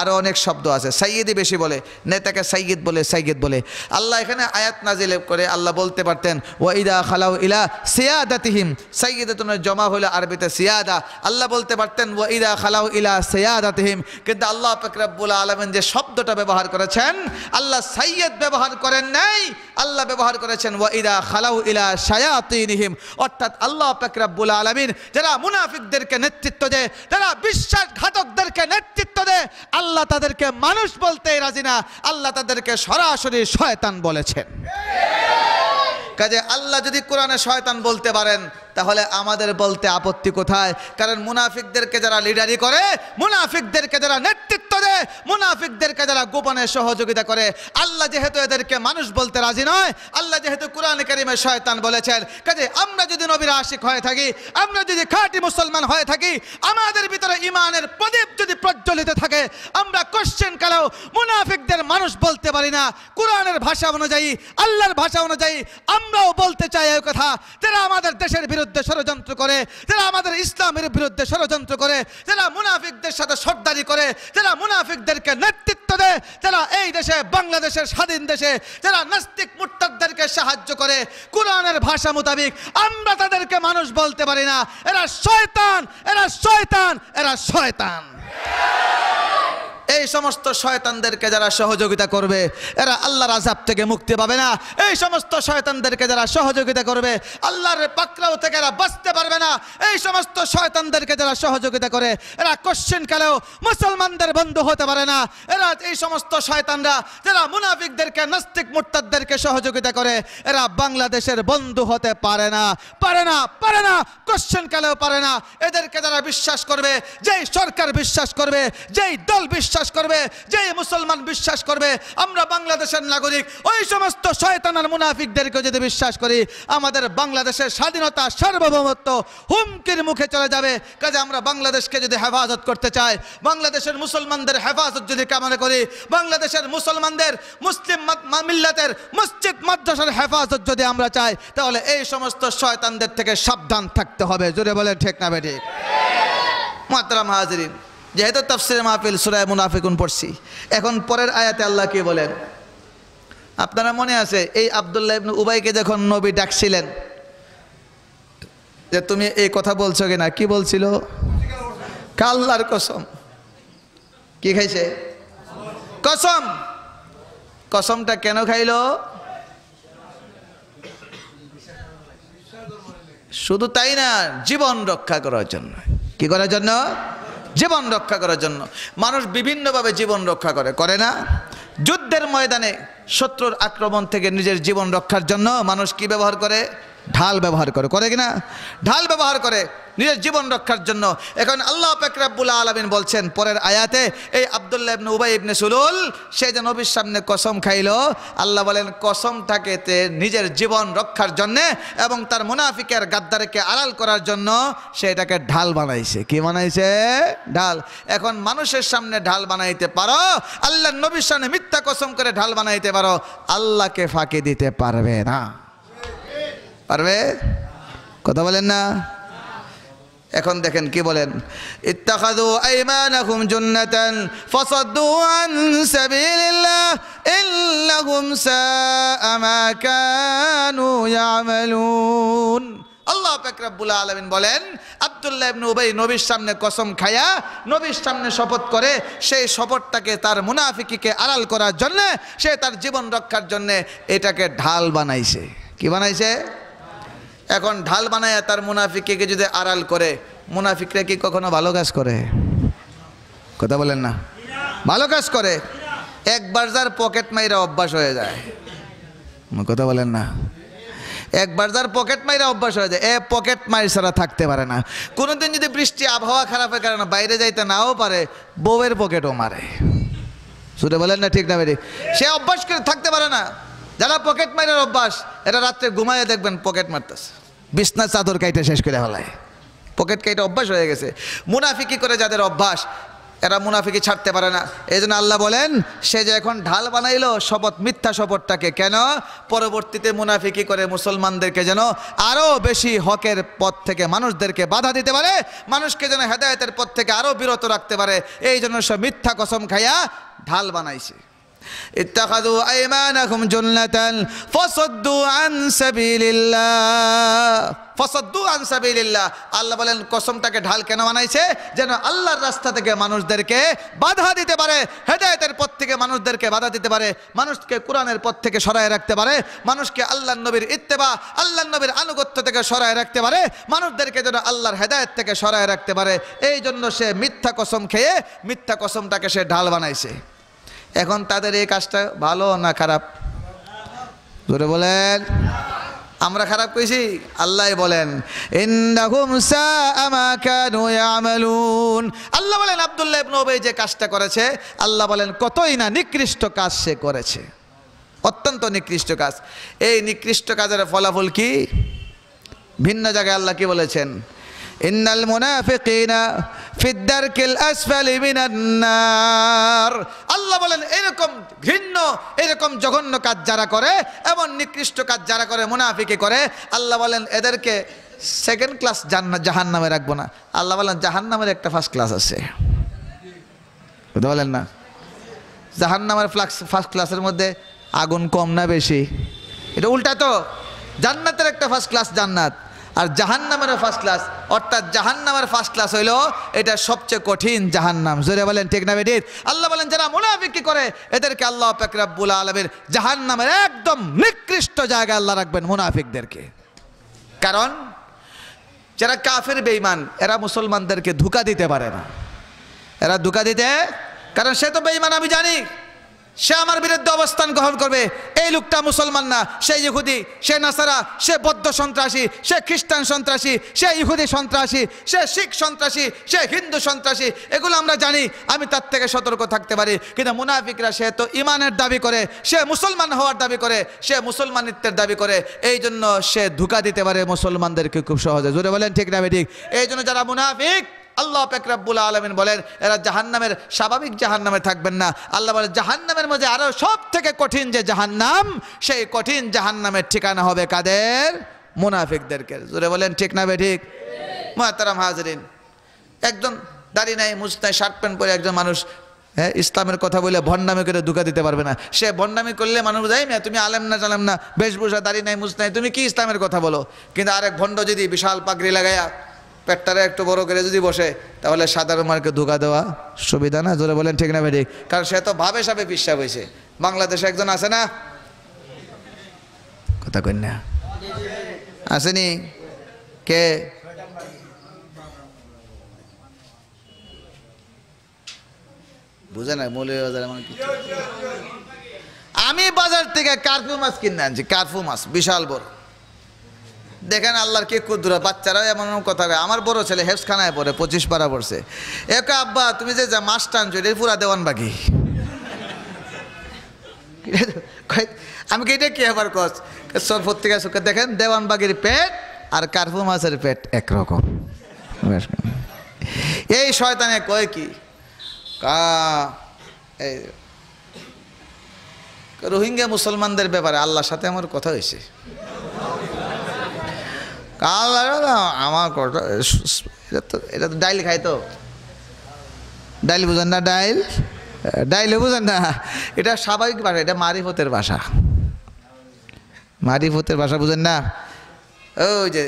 আরও অনেক শব্দ আছে। সাইয়েদই বেশি বলে, নেতাকে সাইয়েদ বলে সাইয়েদ বলে। আল্লাহ এখানে আয়াত নাজিল করে আল্লাহ বলতে পারতেন, ওয়াইদা খালাউ ইলা সিয়াদা তিহিম সাইয়েদে তোমার জমা হলো আরবিতে সিয়াদা। আল্লাহ বলতে পারতেন, ওয়াইদা খালাউ ইলা সিয়াদাতিহিম। কিন্তু আল্লাহ পাকরাবুল আলমেন যে শব্দটা ব্যবহার করেছেন, আল্লাহ সাইয়েদ ব্যবহার করেন নাই, আল্লাহ ব্যবহার করেছেন, ওয়াইদা খালাউ ইলা সায়াতিহিম অর্থাৎ আল্লাহ পাকরাবুল আলমিন, যারা মুনাফিকদেরকে নেতৃত্ব দেয়, যারা বিশ্বাসঘাতকদেরকে নেতৃত্ব দেয় আল্লাহ তাদেরকে মানুষ বলতে রাজি না আল্লাহ তাদেরকে সরাসরি শয়তান বলেছেন। কাজে আল্লাহ যদি কোরআনে শয়তান বলতে পারেন তাহলে আমাদের বলতে আপত্তি কোথায়? কারণ মুনাফিকদেরকে যারা লিডারি করে, মুনাফিকদেরকে যারা নেতৃত্ব দেয়, মুনাফিকদেরকে যারা গোপনে সহযোগিতা করে, আল্লাহ যেহেতু এদেরকে মানুষ বলতে রাজি নয়, আল্লাহ যেহেতু কোরআন কারিমে শয়তান বলেছেন, কাজে আমরা যদি নবীর আশিক হয়ে থাকি, আমরা যদি খাঁটি মুসলমান হয়ে থাকি, আমাদের ভিতরে ইমানের প্রদীপ যদি প্রজ্বলিত থাকে, আমরা কোশ্চেন কালেও মুনাফিকদের মানুষ বলতে পারি না। কোরআনের ভাষা অনুযায়ী, আল্লাহর ভাষা অনুযায়ী আমরাও বলতে চাই এই কথা, যারা আমাদের দেশের বিরুদ্ধে ষড়যন্ত্র করে, যারা আমাদের ইসলামের বিরুদ্ধে ষড়যন্ত্র করে, যারা মুনাফিকদের সাথে সর্দারি করে, যারা মুনাফিকদেরকে নেতৃত্ব দেয়, যারা এই দেশে, বাংলাদেশের স্বাধীন দেশে, যারা নাস্তিক মুরতাদদেরকে সাহায্য করে, কোরআনের ভাষা মোতাবেক আমরা তাদেরকে মানুষ বলতে পারি না। এরা শয়তান এরা শয়তান এরা শয়তান। এই সমস্ত শয়তানদেরকে যারা সহযোগিতা করবে, এরা আল্লাহর আজাব থেকে মুক্তি পাবে না। এই সমস্ত শয়তানদেরকে যারা সহযোগিতা করবে, আল্লাহর পাকড়াও থেকে এরা বাঁচতে পারবে না। এই সমস্ত শয়তানদেরকে যারা সহযোগিতা করে, এরা কোশ্চেন কালেও মুসলমানদের বন্ধু হতে পারে না। এরা এই সমস্ত শয়তানরা যারা মুনাফিকদেরকে, নাস্তিক মুরতাদদেরকে সহযোগিতা করে, এরা বাংলাদেশের বন্ধু হতে পারে না। পারে না পারে না কোশ্চেন কালেও পারে না। এদেরকে যারা বিশ্বাস করবে, যেই সরকার বিশ্বাস করবে, যেই দল বিশ্বাস করবে যে মুসলমান বিশ্বাস করবে আমরা বাংলাদেশের নাগরিক ওই সমস্ত শয়তানার মুনাফিকদেরকে যদি বিশ্বাস করি আমাদের বাংলাদেশের স্বাধীনতা সার্বভৌমত্ব হুমকির মুখে চলে যাবে। কাজে আমরা বাংলাদেশকে যদি হেফাজত করতে চাই বাংলাদেশের মুসলমানদের হেফাজত যদি কামনা করি বাংলাদেশের মুসলমানদের মুসলিম মাত- মা- মিল্লাতের মসজিদ মাদ্রাসার হেফাজত যদি আমরা চাই তাহলে এই সমস্ত শয়তানদের থেকে সাবধান থাকতে হবে। জোরে বলে ঠেক না বেঠিক? মাতরাম হাজরিন। যেহেতু তাফসিরে মাহফিল, সুরায় মুনাফিকুন পড়ছি। এখন পরের আয়াতে আল্লাহ কি বলেন? আপনারা মনে আছে, এই আবদুল্লাহ ইবনে উবাইকে যখন নবী ডাকছিলেন, যে তুমি এই কথা বলছো কিনা? কি বলছিল? কাল্লার কসম। কি খাইছে? কসম। কসমটা কেন খাইলো? শুধু তাই না, জীবন রক্ষা করার জন্য। কি করার জন্য? জীবন রক্ষা করার জন্য। মানুষ বিভিন্নভাবে জীবন রক্ষা করে করে না? যুদ্ধের ময়দানে শত্রুর আক্রমণ থেকে নিজের জীবন রক্ষার জন্য মানুষ কি ব্যবহার করে? ঢাল ব্যবহার করে করে কিনা? ঢাল ব্যবহার করে নিজের জীবন রক্ষার জন্য। এখন আল্লাহ পেকরাবুল আলমিন বলছেন, পরের আয়াতে, এই আবদুল্লাহ ইবনে উবাই ইবনে সুলুল, সে যে নবীর সামনে কসম খাইলো, আল্লাহ বলেন, কসমটাকে তে নিজের জীবন রক্ষার জন্যে এবং তার মুনাফিকের গাদ্দারকে আড়াল করার জন্য সে এটাকে ঢাল বানাইছে। কি বানাইছে? ঢাল। এখন মানুষের সামনে ঢাল বানাইতে পারো আল্লাহ নবীর সামনে মিথ্যা কসম করে ঢাল বানাইতে পারো, আল্লাহকে ফাঁকি দিতে পারবে না। পারবে? কথা বলেন না? এখন দেখেন কি বলেন? ইত্তাখাযু আইমানাকুম জান্নাতান ফাসাদ্দু আন সাবিলিল্লাহ ইন্নাহুম সাআ মা কানু ইয়ামালুন। আল্লাহ পাক রব্বুল আলামিন বলেন, আব্দুল্লাহ ইবনে উবাই নবীর সামনে কসম খায়া, নবীর সামনে শপথ করে সেই শপথটাকে তার মুনাফিকিকে আড়াল করার জন্য সে তার জীবন রক্ষার জন্য এটাকে ঢাল বানাইছে। কি বানাইছে? এখন ঢাল বানায় তার মুনাফিককে যদি আড়াল করে, মুনাফিকরা কি কখনো ভালো কাজ করে? কথা বলেন না। ভালো কাজ করে একবার যার পকেট মাইরা অভ্যাস হয়ে যায়। কথা বলেন না। একবার যার পকেট মাইরা অভ্যাস হয়ে যায়। এ পকেট মাইর ছাড়া থাকতে পারে না। কোনোদিন যদি বৃষ্টি, আবহাওয়া খারাপের কারণে বাইরে যাইতে নাও পারে, বউয়ের পকেটও মারে। শুনে বলেন না ঠিক না বেরি সে অভ্যাস করে থাকতে পারে না। যারা পকেট মাইরার অভ্যাস এটা রাত্রে ঘুমাইয়ে দেখবেন পকেট মারতেছে। বিছনা চাদর কাইটে শেষ করে হলায় পকেট কাইটে অভ্যাস হয়ে গেছে। মুনাফিকি করে যাদের অভ্যাস, এরা মুনাফিকি ছাড়তে পারে না। এই জন্য আল্লাহ বলেন, সে যে এখন ঢাল বানাইলো, শপথ, মিথ্যা শপথটাকে কেন? পরবর্তীতে মুনাফিকি করে মুসলমানদেরকে যেন আরও বেশি হকের পথ থেকে মানুষদেরকে বাধা দিতে পারে, মানুষকে যেন হেদায়তের পথ থেকে আরও বিরত রাখতে পারে। এই জন্য সে মিথ্যা কসম খাইয়া ঢাল বানাইছে। اتخذوا أيمانهم جنة فصدوا عن سبيل الله ফসদ্দু আন সাবিলিল্লাহ আল্লাহ বলেন কসমটাকে ঢাল কেন বানাইছে যেন আল্লাহর রাস্তা থেকে মানুষদেরকে বাধা দিতে পারে হেদায়েতের পথ থেকে মানুষদেরকে বাধা দিতে পারে মানুষকে কোরআনের পথ থেকে সরায় রাখতে পারে মানুষকে আল্লাহ নবীর ইত্তেবা আল্লাহ নবীর আনুগত্য থেকে সরায় রাখতে পারে মানুষদেরকে যেন আল্লাহর হেদায়েত থেকে সরায় রাখতে পারে এই জন্য সে মিথ্যা কসম খেয়ে মিথ্যা কসমটাকে সে ঢাল বানাইছে এখন তাদের এই কাজটা ভালো না খারাপ? জোরে বলেন। আমরা খারাপ কইছি? আল্লাহ বলেন আল্লাহ বলেন, আবদুল্লাহ ইবনে উবাই যে কাজটা করেছে, আল্লাহ বলেন, কতই না নিকৃষ্ট কাজ সে করেছে। অত্যন্ত নিকৃষ্ট কাজ। এই নিকৃষ্ট কাজের ফলাফল কি? ভিন্ন জায়গায় আল্লাহ কি বলেছেন? ইন্নাল মুনাফিকিনা ফিদ্দারকিল আসফালি মিনান নার। আল্লাহ বলেন, এরকম ঘৃণ্য, এরকম জঘন্য কাজ যারা করে, এমন নিকৃষ্ট কাজ যারা করে মুনাফিকে করে, আল্লাহ বলেন, এদেরকে সেকেন্ড ক্লাস জান্নাত জাহান নামে রাখব না। আল্লাহ বলেন জাহান নামের একটা ফার্স্ট ক্লাস আছে। বুঝতে বলেন না? জাহান নামের ফ্লাক্স ফার্স্ট ক্লাসের মধ্যে আগুন কম না বেশি? এটা উল্টা তো। জান্নাতের একটা ফার্স্ট ক্লাস জান্নাত। আর জাহান্নামের ফার্স্ট ক্লাস অর্থাৎ জাহান্নামের ফার্স্ট ক্লাস হইল এটা সবচেয়ে কঠিন জাহান্নাম। জোরে বলেন, ঠিক না বেডির আল্লাহ বলেন, যারা মুনাফিকি করে, এদেরকে আল্লাহ পাকরাবুল আলমের জাহান্নামের একদম নিকৃষ্ট জায়গায় আল্লাহ রাখবেন মুনাফিকদেরকে। কারণ যারা কাফের, বেঈমান, এরা মুসলমানদেরকে ধোকা দিতে পারে না। এরা ধোকা দিতে, কারণ সে তো বেঈমান, আমি জানি। সে আমার বিরুদ্ধে অবস্থান গ্রহণ করবে। এই লোকটা মুসলমান না। সে ইহুদি, সে নাসারা, সে বৌদ্ধ সন্ত্রাসী, সে খ্রিস্টান সন্ত্রাসী, সে ইহুদি সন্ত্রাসী, সে শিখ সন্ত্রাসী, সে হিন্দু সন্ত্রাসী, এগুলো আমরা জানি। আমি তার থেকে সতর্ক থাকতে পারি। কিন্তু মুনাফিকরা, সে তো ইমানের দাবি করে। সে মুসলমান হওয়ার দাবি করে। সে মুসলমানিত্বের দাবি করে। এই জন্য সে ধোকা দিতে পারে মুসলমানদেরকে খুব সহজে। জোরে বলেন, ঠিক না ঠিক? এই জন্য যারা মুনাফিক আল্লাহ পেকরাবুল আলমিন বলেন, এরা জাহান্নামের স্বাভাবিক জাহান্নামে থাকবেন না। আল্লাহ বলেন, জাহান্নামের মধ্যে আরও সব থেকে কঠিন যে জাহান্নাম, সেই কঠিন জাহান্নামের ঠিকানা হবে কাদের? মুনাফিকদেরকে। জোরে বলেন, ঠিক না বে ঠিক? মহাতারাম হাজরিন। একজন দাড়ি নাই, মুছ নাই, শার্ট প্যান্ট পরে একজন মানুষ হ্যাঁ ইসলামের কথা বলে ভণ্ডামি করে দুঃখা দিতে পারবে না। সে ভণ্ডামি করলে মানুষ যাই না তুমি আলেম না জালেম না? বেশভূষা, দাড়ি নাই, মুছ নাই, তুমি কি ইসলামের কথা বলো? কিন্তু আরেক ভণ্ড যদি বিশাল পাগড়ি লাগাইয়া পেটটারে একটু বড় করে যদি বসে, তাহলে সাধারণ মানুষকে ধোকা দেওয়া সুবিধা না? জোরে বলেন, ঠিক না বেঠিক? কারণ সে তো ভাবে সাবে বিশ্বাস হয়েছে বাংলাদেশে একজন আছে না? কথা কন্যা আসেনি? কে? বুঝে না আমার কিছু আমি বাজার থেকে কার্ফু মাছ কিনে আনছি কার্ফু মাছ, বিশাল বড়। দেখেন আল্লাহর কে কুদ্রা বাচ্চারাও এমন কথা কয়। আমার বড় ছেলে হেফসখানায় পড়ে, পঁচিশ পাড়া পড়ছে। একা আব্বা, তুমি যে যা মাছ টানছো এটা পুরা দেওয়ান বাকি। আমি কি এটা কি আবার কস? সব পত্রিকা সুখে দেখেন দেওয়ান বাগির পেট আর কার্ফু মাছের পেট একরকম। এই শয়তানে কয় কি? কা, এই রোহিঙ্গা মুসলমানদের ব্যাপারে আল্লাহর সাথে আমার কথা হয়েছে। কাল আমার কথা এটা তো ডাইল খাই তো। ডাইল বুঝেন না ডাইল? ডাইলে বুঝেন না, এটা স্বাভাবিক ভাষা, এটা মারিফতের ভাষা। মারিফতের ভাষা বুঝেন না? ওই যে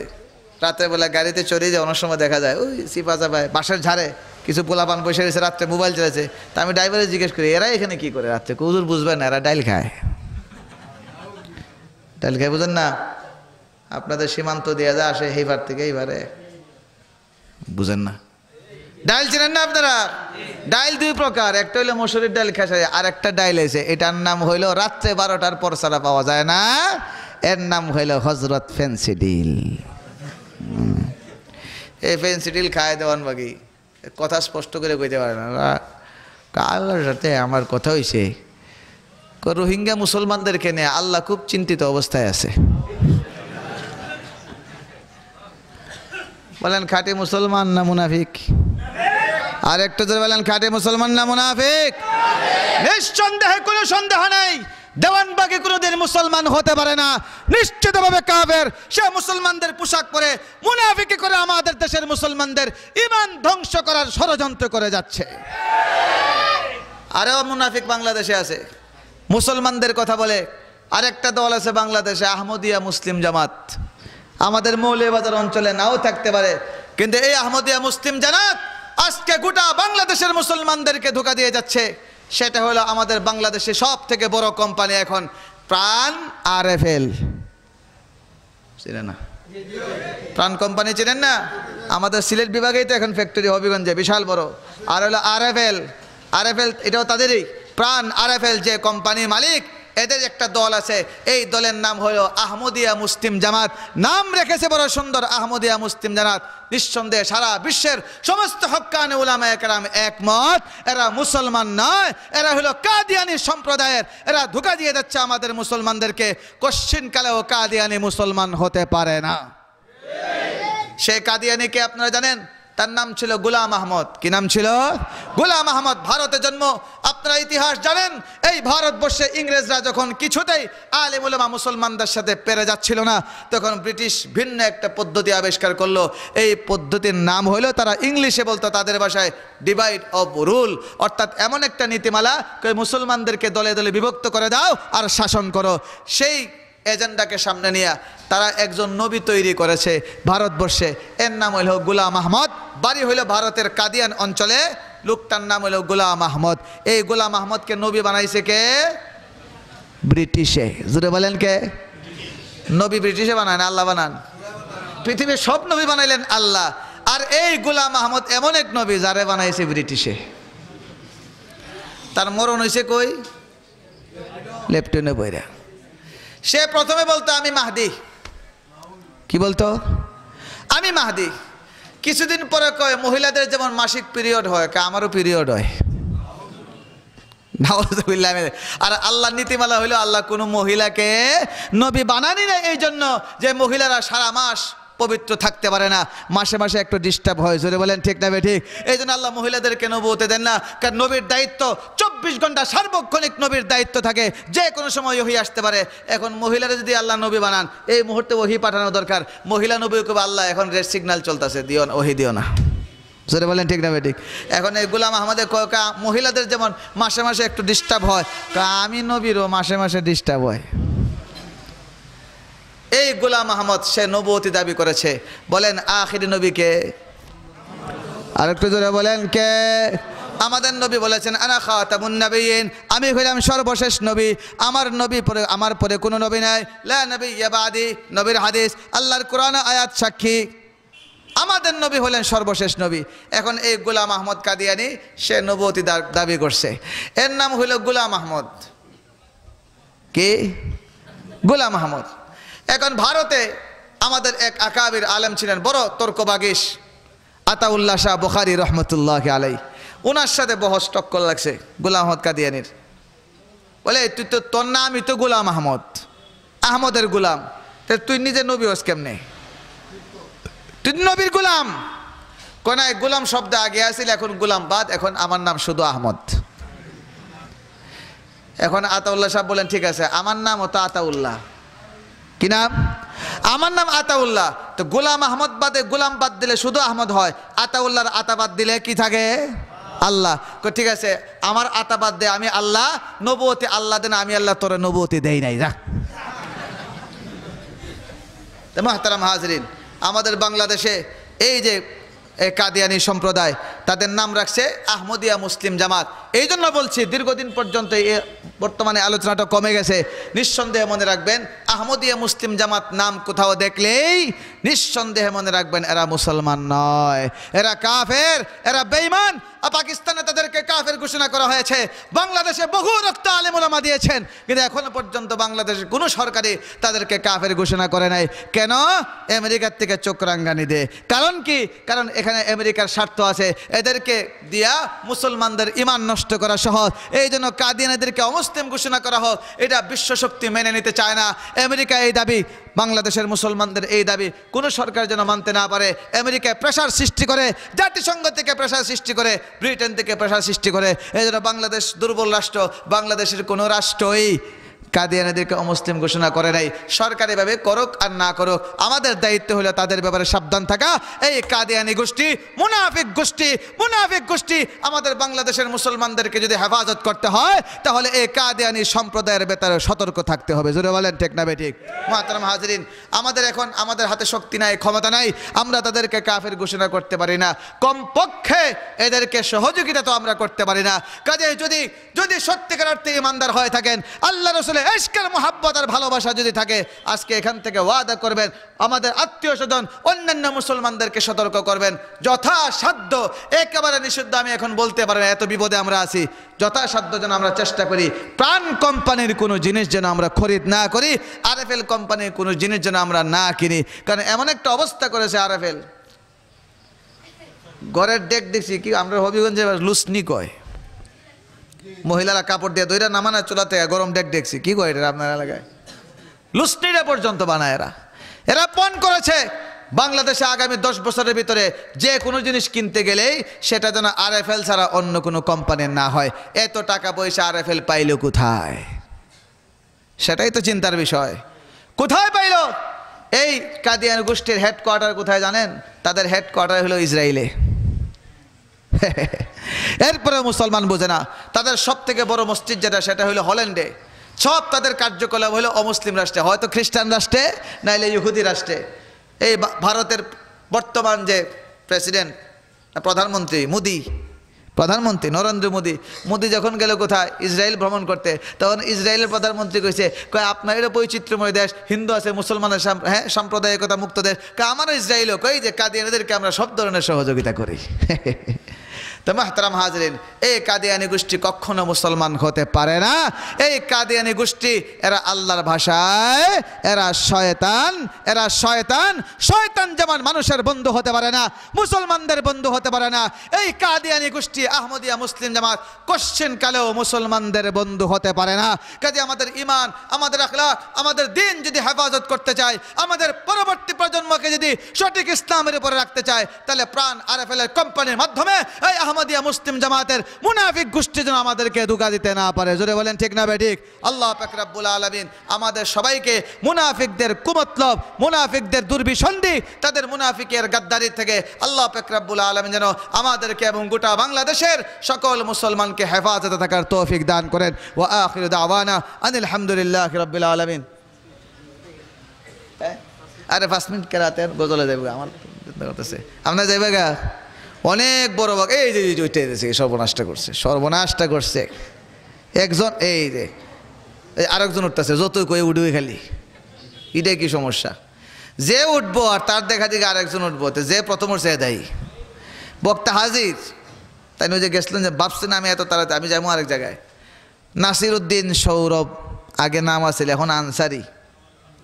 রাতের বেলা গাড়িতে চড়ে যায় অনেক সময় দেখা যায়, ওই সিপা চাপায় বাসার ঝাড়ে কিছু পোলাপান বসে রয়েছে, রাত্রে মোবাইল চলেছে তা আমি ড্রাইভারে জিজ্ঞেস করি, এরা এখানে কি করে রাত্রে? কুজুর বুঝবে না? এরা ডাইল খায়। ডাইল খায় বুঝেন না? আপনাদের সীমান্ত দিয়ে যা আসে এইবার থেকে এইবারে। বুঝেন না? ডাইল চেনেন না আপনারা? ডাইল দুই প্রকার, একটা হইল মসুরির ডাইল খেসায় আর একটা ডাইল এসে এটার নাম হইল রাত্রে বারোটার পর ছাড়া পাওয়া যায় না। এর নাম হইল হজরত ফেন্সি ডিল। এই ফেন্সি ডিল খায় দেওয়ান বাকি কথা স্পষ্ট করে কইতে পারে না। কাল সাথে আমার কথা হইছে? রোহিঙ্গা মুসলমানদেরকে নিয়ে আল্লাহ খুব চিন্তিত অবস্থায় আছে। বলেন, খাঁটি মুসলমান না মুনাফিক? আর একটু জোরে বলেন, খাঁটি মুসলমান না মুনাফিক? নিঃসন্দেহে কোনো সন্দেহ নেই, দেওয়ানবাগে কোনোদিন মুসলমান হতে পারে না। নিশ্চিতভাবে কাবের সে মুসলমানদের পোশাক পরে মুনাফিকি করে আমাদের দেশের মুসলমানদের ইমান ধ্বংস করার ষড়যন্ত্র করে যাচ্ছে। আরও মুনাফিক বাংলাদেশে আছে। মুসলমানদের কথা বলে, আরেকটা দল আছে বাংলাদেশে, আহমদিয়া মুসলিম জামাত। আমাদের মৌলিবাজার অঞ্চলে নাও থাকতে পারে। কিন্তু এই আহমদিয়া মুসলিম জানাত আজকে গোটা বাংলাদেশের মুসলমানদেরকে ধোকা দিয়ে যাচ্ছে। সেটা হলো আমাদের বাংলাদেশে সব থেকে বড় কোম্পানি এখন, প্রাণ আর এফ এল না? প্রাণ কোম্পানি চিনেন না? আমাদের সিলেট বিভাগেই তো এখন ফ্যাক্টরি হবিগঞ্জে, বিশাল বড়। আর হলো আর এফ এল আর এফ এল এটাও তাদেরই। প্রাণ আর এফ এল যে কোম্পানির মালিক এদের একটা দল আছে, এই দলের নাম হলো আহমদিয়া মুসলিম জামাত। নাম রেখেছে বড় সুন্দর আহমদিয়া মুসলিম জামাত। নিঃসন্দেহে সারা বিশ্বের সমস্ত হক্কানে উলামা একমত। এরা মুসলমান নয়, এরা হলো কাদিয়ানি সম্প্রদায়ের। এরা ধোকা দিয়ে যাচ্ছে আমাদের মুসলমানদেরকে। কশ্চিন কালেও কাদিয়ানি মুসলমান হতে পারে না। সেই কাদিয়ানিকে আপনারা জানেন? তার নাম ছিল গুলাম আহমদ। কি নাম ছিল? গুলাম আহমদ। ভারতে জন্ম। আপনারা ইতিহাস জানেন, এই ভারতবর্ষে ইংরেজরা যখন কিছুতেই আলিমুলামা মুসলমানদের সাথে পেরে যাচ্ছিল না, তখন ব্রিটিশ ভিন্ন একটা পদ্ধতি আবিষ্কার করল। এই পদ্ধতির নাম হলো তারা ইংলিশে বলতো তাদের ভাষায় ডিভাইড অফ রুল অর্থাৎ এমন একটা নীতিমালা মুসলমানদেরকে দলে দলে বিভক্ত করে দাও আর শাসন করো। সেই এজেন্ডাকে সামনে নিয়ে তারা একজন নবী তৈরি করেছে ভারতবর্ষে। এর নাম হইল গুলাম আহমদ, বাড়ি হইল ভারতের কাদিয়ান অঞ্চলে। লোকটার নাম হইল গুলাম আহমদ। এই গুলাম আহমদকে নবী বানাইছে কে? ব্রিটিশে। জুড়ে বলেন কে? নবী ব্রিটিশে বানান আল্লাহ বানান? পৃথিবীর সব নবী বানাইলেন আল্লাহ। আর এই গুলাম আহমদ এমন এক নবী যারে বানাইছে ব্রিটিশে। তার মরণ হয়েছে কই? লেফটেনে বইরা। সে প্রথমে বলতো আমি মাহদি। কি বলতো? আমি মাহদি। কিছুদিন পরে কয় মহিলাদের যেমন মাসিক পিরিয়ড হয় কে আমারও পিরিয়ড হয়। আর আল্লাহ নীতিমালা হইল আল্লাহ কোনো মহিলাকে নবী বানানি না এই জন্য যে মহিলারা সারা মাস পবিত্র থাকতে পারে না। মাসে মাসে একটু ডিস্টার্ব হয়, জোরে বলেন ঠিক না ঠিক এই জন্য আল্লাহ মহিলাদেরকে নবুতে দেন না, কারণ নবীর দায়িত্ব চব্বিশ ঘণ্টা সার্বক্ষণিক নবীর দায়িত্ব থাকে, যে কোনো সময় ওহি আসতে পারে। এখন মহিলারা যদি আল্লাহ নবী বানান, এই মুহূর্তে ওহি পাঠানো দরকার। মহিলা নবী কবে আল্লাহ, এখন রেড সিগন্যাল চলতেছে, দিও না, ওহি দিও না। জোরে বলেন ঠিক না ঠিক এখন এই গুলাম আহমদের ক- কা- মহিলাদের যেমন মাসে মাসে একটু ডিস্টার্ব হয় আমি নবীরও মাসে মাসে ডিস্টার্ব হয়। এই গুলাম আহমদ, সে নবতী দাবি করেছে। বলেন, আখিরি নবীকে আর একটু জোরে বলেন, কে? আমাদের নবী বলেছেন, আনা খাতামুন নবীন আমি হইলাম সর্বশেষ নবী। আমার নবী পরে, আমার পরে কোনো নবী নাই। লা নবী ইয়াবাদি নবীর হাদিস, আল্লাহর কোরআন আয়াত সাক্ষী। আমাদের নবী হলেন সর্বশেষ নবী। এখন এই গুলাম আহমদ কাদিয়ানি, সে নবতী দাবি করছে। এর নাম হইল গুলাম আহমদ। কে? গুলাম আহমদ। এখন ভারতে আমাদের এক আকাবির আলেম ছিলেন, বড় তর্কবাগিস আতাউল্লা শাহ বুখারি রহমতুল্লাহ আলাই ওনার সাথে বহস টক্কর লাগছে, গুলাম আহমদ কাদিয়ানির। বলে, তুই তো, তোর নামই তো গুলাম আহমদ। আহমদের গুলাম। তুই নিজে নবী হস কেমনে? তুই নবীর গুলাম। কোনায় গুলাম শব্দ আগে আসিল এখন গুলাম বাদ, এখন আমার নাম শুধু আহমদ। এখন আতাউল্লাহ সাহেব বলেন, ঠিক আছে, আমার নাম ও তো আতাউল্লাহ। কি নাম? আমার নাম আতাউল্লাহ। তো গোলাম আহমদ বাদে গোলাম বাদ দিলে শুধু আহমদ হয়। আতাউল্লাহর আতা বাদ দিলে কি থাকে? আল্লাহ। ঠিক আছে। আমার আতা বাদ দে, আমি আল্লাহ। নবতী আল্লাহ দেন আমি আল্লাহ তোরা নবতী দেই নাই, যা। মহাতারাম হাজরিন, আমাদের বাংলাদেশে এই যে কাদিয়ানি সম্প্রদায়, তাদের নাম রাখছে আহমদিয়া মুসলিম জামাত। এই জন্য বলছি, দীর্ঘদিন পর্যন্ত এ বর্তমানে আলোচনাটা কমে গেছে। নিঃসন্দেহে মনে রাখবেন, আহমদিয়া মুসলিম জামাত নাম কোথাও দেখলেই নিঃসন্দেহে মনে রাখবেন, এরা মুসলমান নয়। এরা কাফের, এরা বেঈমান আর পাকিস্তানে তাদেরকে কাফের ঘোষণা করা হয়েছে। বাংলাদেশে বহু রক্ত আলেমুলামা দিয়েছেন। কিন্তু এখনও পর্যন্ত বাংলাদেশের কোনো সরকারই তাদেরকে কাফের ঘোষণা করে নাই। কেন? আমেরিকার থেকে চোখ রাঙ্গানি দে। কারণ কি? কারণ এখানে আমেরিকার স্বার্থ আছে। এদেরকে দিয়া মুসলমানদের ইমান নষ্ট করা সহজ। এই জন্য কাদিয়ান এদেরকে অমুসলিম ঘোষণা করা হোক। এটা বিশ্বশক্তি মেনে নিতে চায় না। আমেরিকা এই দাবি বাংলাদেশের মুসলমানদের এই দাবি, কোনো সরকার যেন মানতে না পারে। আমেরিকায় প্রেশার সৃষ্টি করে, জাতিসংঘ থেকে প্রেশার সৃষ্টি করে, ব্রিটেন থেকে প্রেশার সৃষ্টি করে। এই জন্য বাংলাদেশ দুর্বল রাষ্ট্র, বাংলাদেশের কোনো রাষ্ট্রই কাদিয়ানিদেরকে অমুসলিম ঘোষণা করে নাই। সরকারিভাবে করুক আর না করুক, আমাদের দায়িত্ব হলো তাদের ব্যাপারে সাবধান থাকা। এই কাদিয়ানি গোষ্ঠী, মুনাফিক গোষ্ঠী মুনাফিক গোষ্ঠী, আমাদের বাংলাদেশের মুসলমানদেরকে যদি হেফাজত করতে হয়, তাহলে এই কাদিয়ানি সম্প্রদায়ের ব্যাপারে সতর্ক থাকতে হবে। জোরে বলেন বেঠিক মহাতারাম হাজরিন, আমাদের এখন, আমাদের হাতে শক্তি নাই, ক্ষমতা নাই, আমরা তাদেরকে কাফের ঘোষণা করতে পারি না। কমপক্ষে এদেরকে সহযোগিতা তো আমরা করতে পারি না। কাজে যদি যদি সত্যিকার অর্থে ইমানদার হয়ে থাকেন, আল্লাহ রসুলের এশকের মোহাব্বত আর ভালোবাসা যদি থাকে, আজকে এখান থেকে ওয়াদা করবেন, আমাদের আত্মীয় স্বজন, অন্যান্য মুসলমানদেরকে সতর্ক করবেন। যথাসাধ্য, একেবারে নিষিদ্ধ, আমি এখন বলতে পারি এত বিপদে আমরা আছি। যথাসাধ্য যেন আমরা চেষ্টা করি, প্রাণ কোম্পানির কোনো জিনিস যেন আমরা খরিদ না করি, আরএফএল কোম্পানির কোনো জিনিস যেন আমরা না কিনি। কারণ এমন একটা অবস্থা করেছে আরএফএল। ঘরের ডেক দেখছি কি, আমরা হবিগঞ্জে লুসনি কয়? মহিলারা কাপড় দিয়ে দইরা নামানা চুলাতে গরম ডেক দেখছি কি কয় এটা আপনার এলাকায়? লুসনিরা পর্যন্ত বানায় এরা। এরা পণ করেছে। বাংলাদেশে আগামী দশ বছরের ভিতরে যে কোনো জিনিস কিনতে গেলেই সেটা যেন আর এফ এল ছাড়া অন্য কোনো কোম্পানির না হয়। এত টাকা পয়সা আর এফ এল পাইল কোথায়? সেটাই তো চিন্তার বিষয়। কোথায় পাইল? এই কাদিয়ান গোষ্ঠীর হেডকোয়ার্টার কোথায় জানেন? তাদের হেডকোয়ার্টার হলো ইসরায়েলে এরপরে মুসলমান বোঝে না, তাদের সব থেকে বড় মসজিদ যেটা, সেটা হলো হল্যান্ডে। সব তাদের কার্যকলাপ হলো অমুসলিম রাষ্ট্রে, হয়তো খ্রিস্টান রাষ্ট্রে, নাইলে ইহুদি রাষ্ট্রে। এই ভারতের বর্তমান যে প্রেসিডেন্ট, প্রধানমন্ত্রী মোদি, প্রধানমন্ত্রী নরেন্দ্র মোদি মোদি যখন গেল কোথায়? ইসরায়েল ভ্রমণ করতে। তখন ইসরায়েলের প্রধানমন্ত্রী কইছে, কয়, আপনার বৈচিত্র্যময় দেশ, হিন্দু আছে, মুসলমানের হ্যাঁ সাম্প্রদায়িকতা মুক্ত দেশ। কয়, আমারও ইসরায়েলও কই যে কাদিয়ানিদেরকে আমরা সব ধরনের সহযোগিতা করি। তো মাহতারাম হাজরিন, এই কাদিয়ানি গোষ্ঠী কখনো মুসলমান হতে পারে না। এই কাদিয়ানি গোষ্ঠী, এরা আল্লাহর ভাষায়, এরা শয়তান এরা শয়তান। শয়তান যেমন মানুষের বন্ধু হতে পারে না, মুসলমানদের বন্ধু হতে পারে না। এই কাদিয়ানি গোষ্ঠী আহমদিয়া মুসলিম জামাত কোশ্চেন কালেও মুসলমানদের বন্ধু হতে পারে না। কাজে আমাদের ইমান, আমাদের আখলা আমাদের দিন যদি হেফাজত করতে চায়, আমাদের পরবর্তী প্রজন্মকে যদি সঠিক ইসলামের উপরে রাখতে চায়, তাহলে প্রাণ আরএফএল কোম্পানির মাধ্যমে এই আহমদিয়া মুসলিম জামাতের মুনাফিক গোষ্ঠী যেন আমাদেরকে ধোকা দিতে না পারে। জোরে বলেন, ঠিক না বেঠিক আল্লাহ পাকরাবুল আলমিন আমাদের সবাইকে মুনাফিকদের কুমতলব, মুনাফিকদের দুর্বিসন্ধি, তাদের মুনাফিকের গাদ্দারি থেকে আল্লাহ পাকরাবুল আলমিন যেন আমাদেরকে এবং গোটা বাংলাদেশের সকল মুসলমানকে হেফাজতে থাকার তৌফিক দান করেন। ও আখির দাওয়ানা আনিল হামদুলিল্লাহ রব্বিল আলমিন। আরে পাঁচ মিনিট কেরাতে গজলে যাবে আমার করতেছে। আপনার যাইবে গা? অনেক বড় বাগ এই যে ওইটাই দিয়েছে সর্বনাশটা করছে সর্বনাশটা করছে। একজন, এই যে, এই আরেকজন উঠতেছে, যতই কয়ে উঠবে খালি। এটাই কি সমস্যা? যে উঠবো আর তার দেখা দিকে আরেকজন উঠবো, তো যে প্রথম উঠছে দেয়। বক্তা হাজির। তাই ওই যে গেছিলেন যে ভাবছেন আমি এত তাড়াতাড়ি, আমি যাব আরেক জায়গায়। নাসির উদ্দিন সৌরভ, আগে নাম আছিল, এখন আনসারি।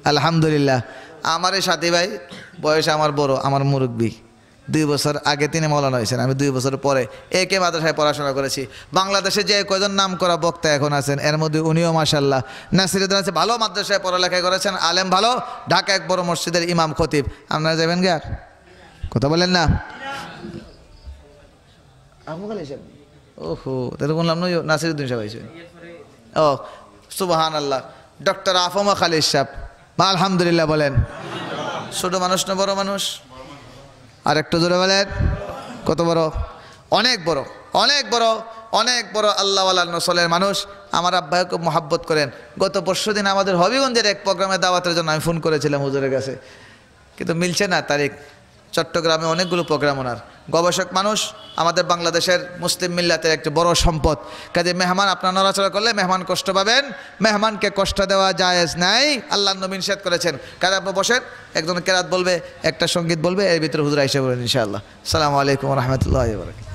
আলহামদুলিল্লাহ। আমার সাথী ভাই, বয়স আমার বড়, আমার মুরব্বী। দুই বছর আগে তিনি মৌলানা হয়েছেন। আমি দুই বছর পরে একে মাদ্রাসায় পড়াশোনা করেছি। বাংলাদেশে যে কয়জন নাম করা বক্তা এখন আছেন, এর মধ্যে উনিও মাসাল্লাহ নাসিরুদ্দিন আছে, ভালো মাদ্রাসায় পড়ালেখা করেছেন, আলেম ভালো। ঢাকা এক বড় মসজিদের ইমাম খতিব। আপনারা যাবেন গে আর? কথা বলেন না? ওহো, তাহলে বললাম না নাসিরুদ্দিন সাহেব ও সুবাহান আল্লাহ ডক্টর আফমা খালিদ সাহেব। আলহামদুলিল্লাহ বলেন। ছোট মানুষ না বড় মানুষ? আর একটু জোরে বলেন কত বড়? অনেক বড় অনেক বড় অনেক বড় আল্লাহওয়ালা নসলের মানুষ। আমার আব্বাই খুব মহাব্বত করেন। গত পরশু দিন আমাদের হবিগঞ্জের এক প্রোগ্রামে দাওয়াতের জন্য আমি ফোন করেছিলাম হুজুরের কাছে। কিন্তু মিলছে না তারিখ। চট্টগ্রামে অনেকগুলো প্রোগ্রাম ওনার। গবেষক মানুষ, আমাদের বাংলাদেশের মুসলিম মিল্লাতের একটি বড় সম্পদ। কাজে মেহমান, আপনার নড়াচড়া করলে মেহমান কষ্ট পাবেন। মেহমানকে কষ্ট দেওয়া জায়েজ নাই। আল্লাহ নবীন শেদ করেছেন। কাজে আপনি বসেন, একজন কেরাত বলবে, একটা সংগীত বলবে, এর ভিতরে হুজরা হিসেবে বলেন ইনশাআল্লাহ। সালামু আলাইকুম রহমতুল্লাহ বরকাত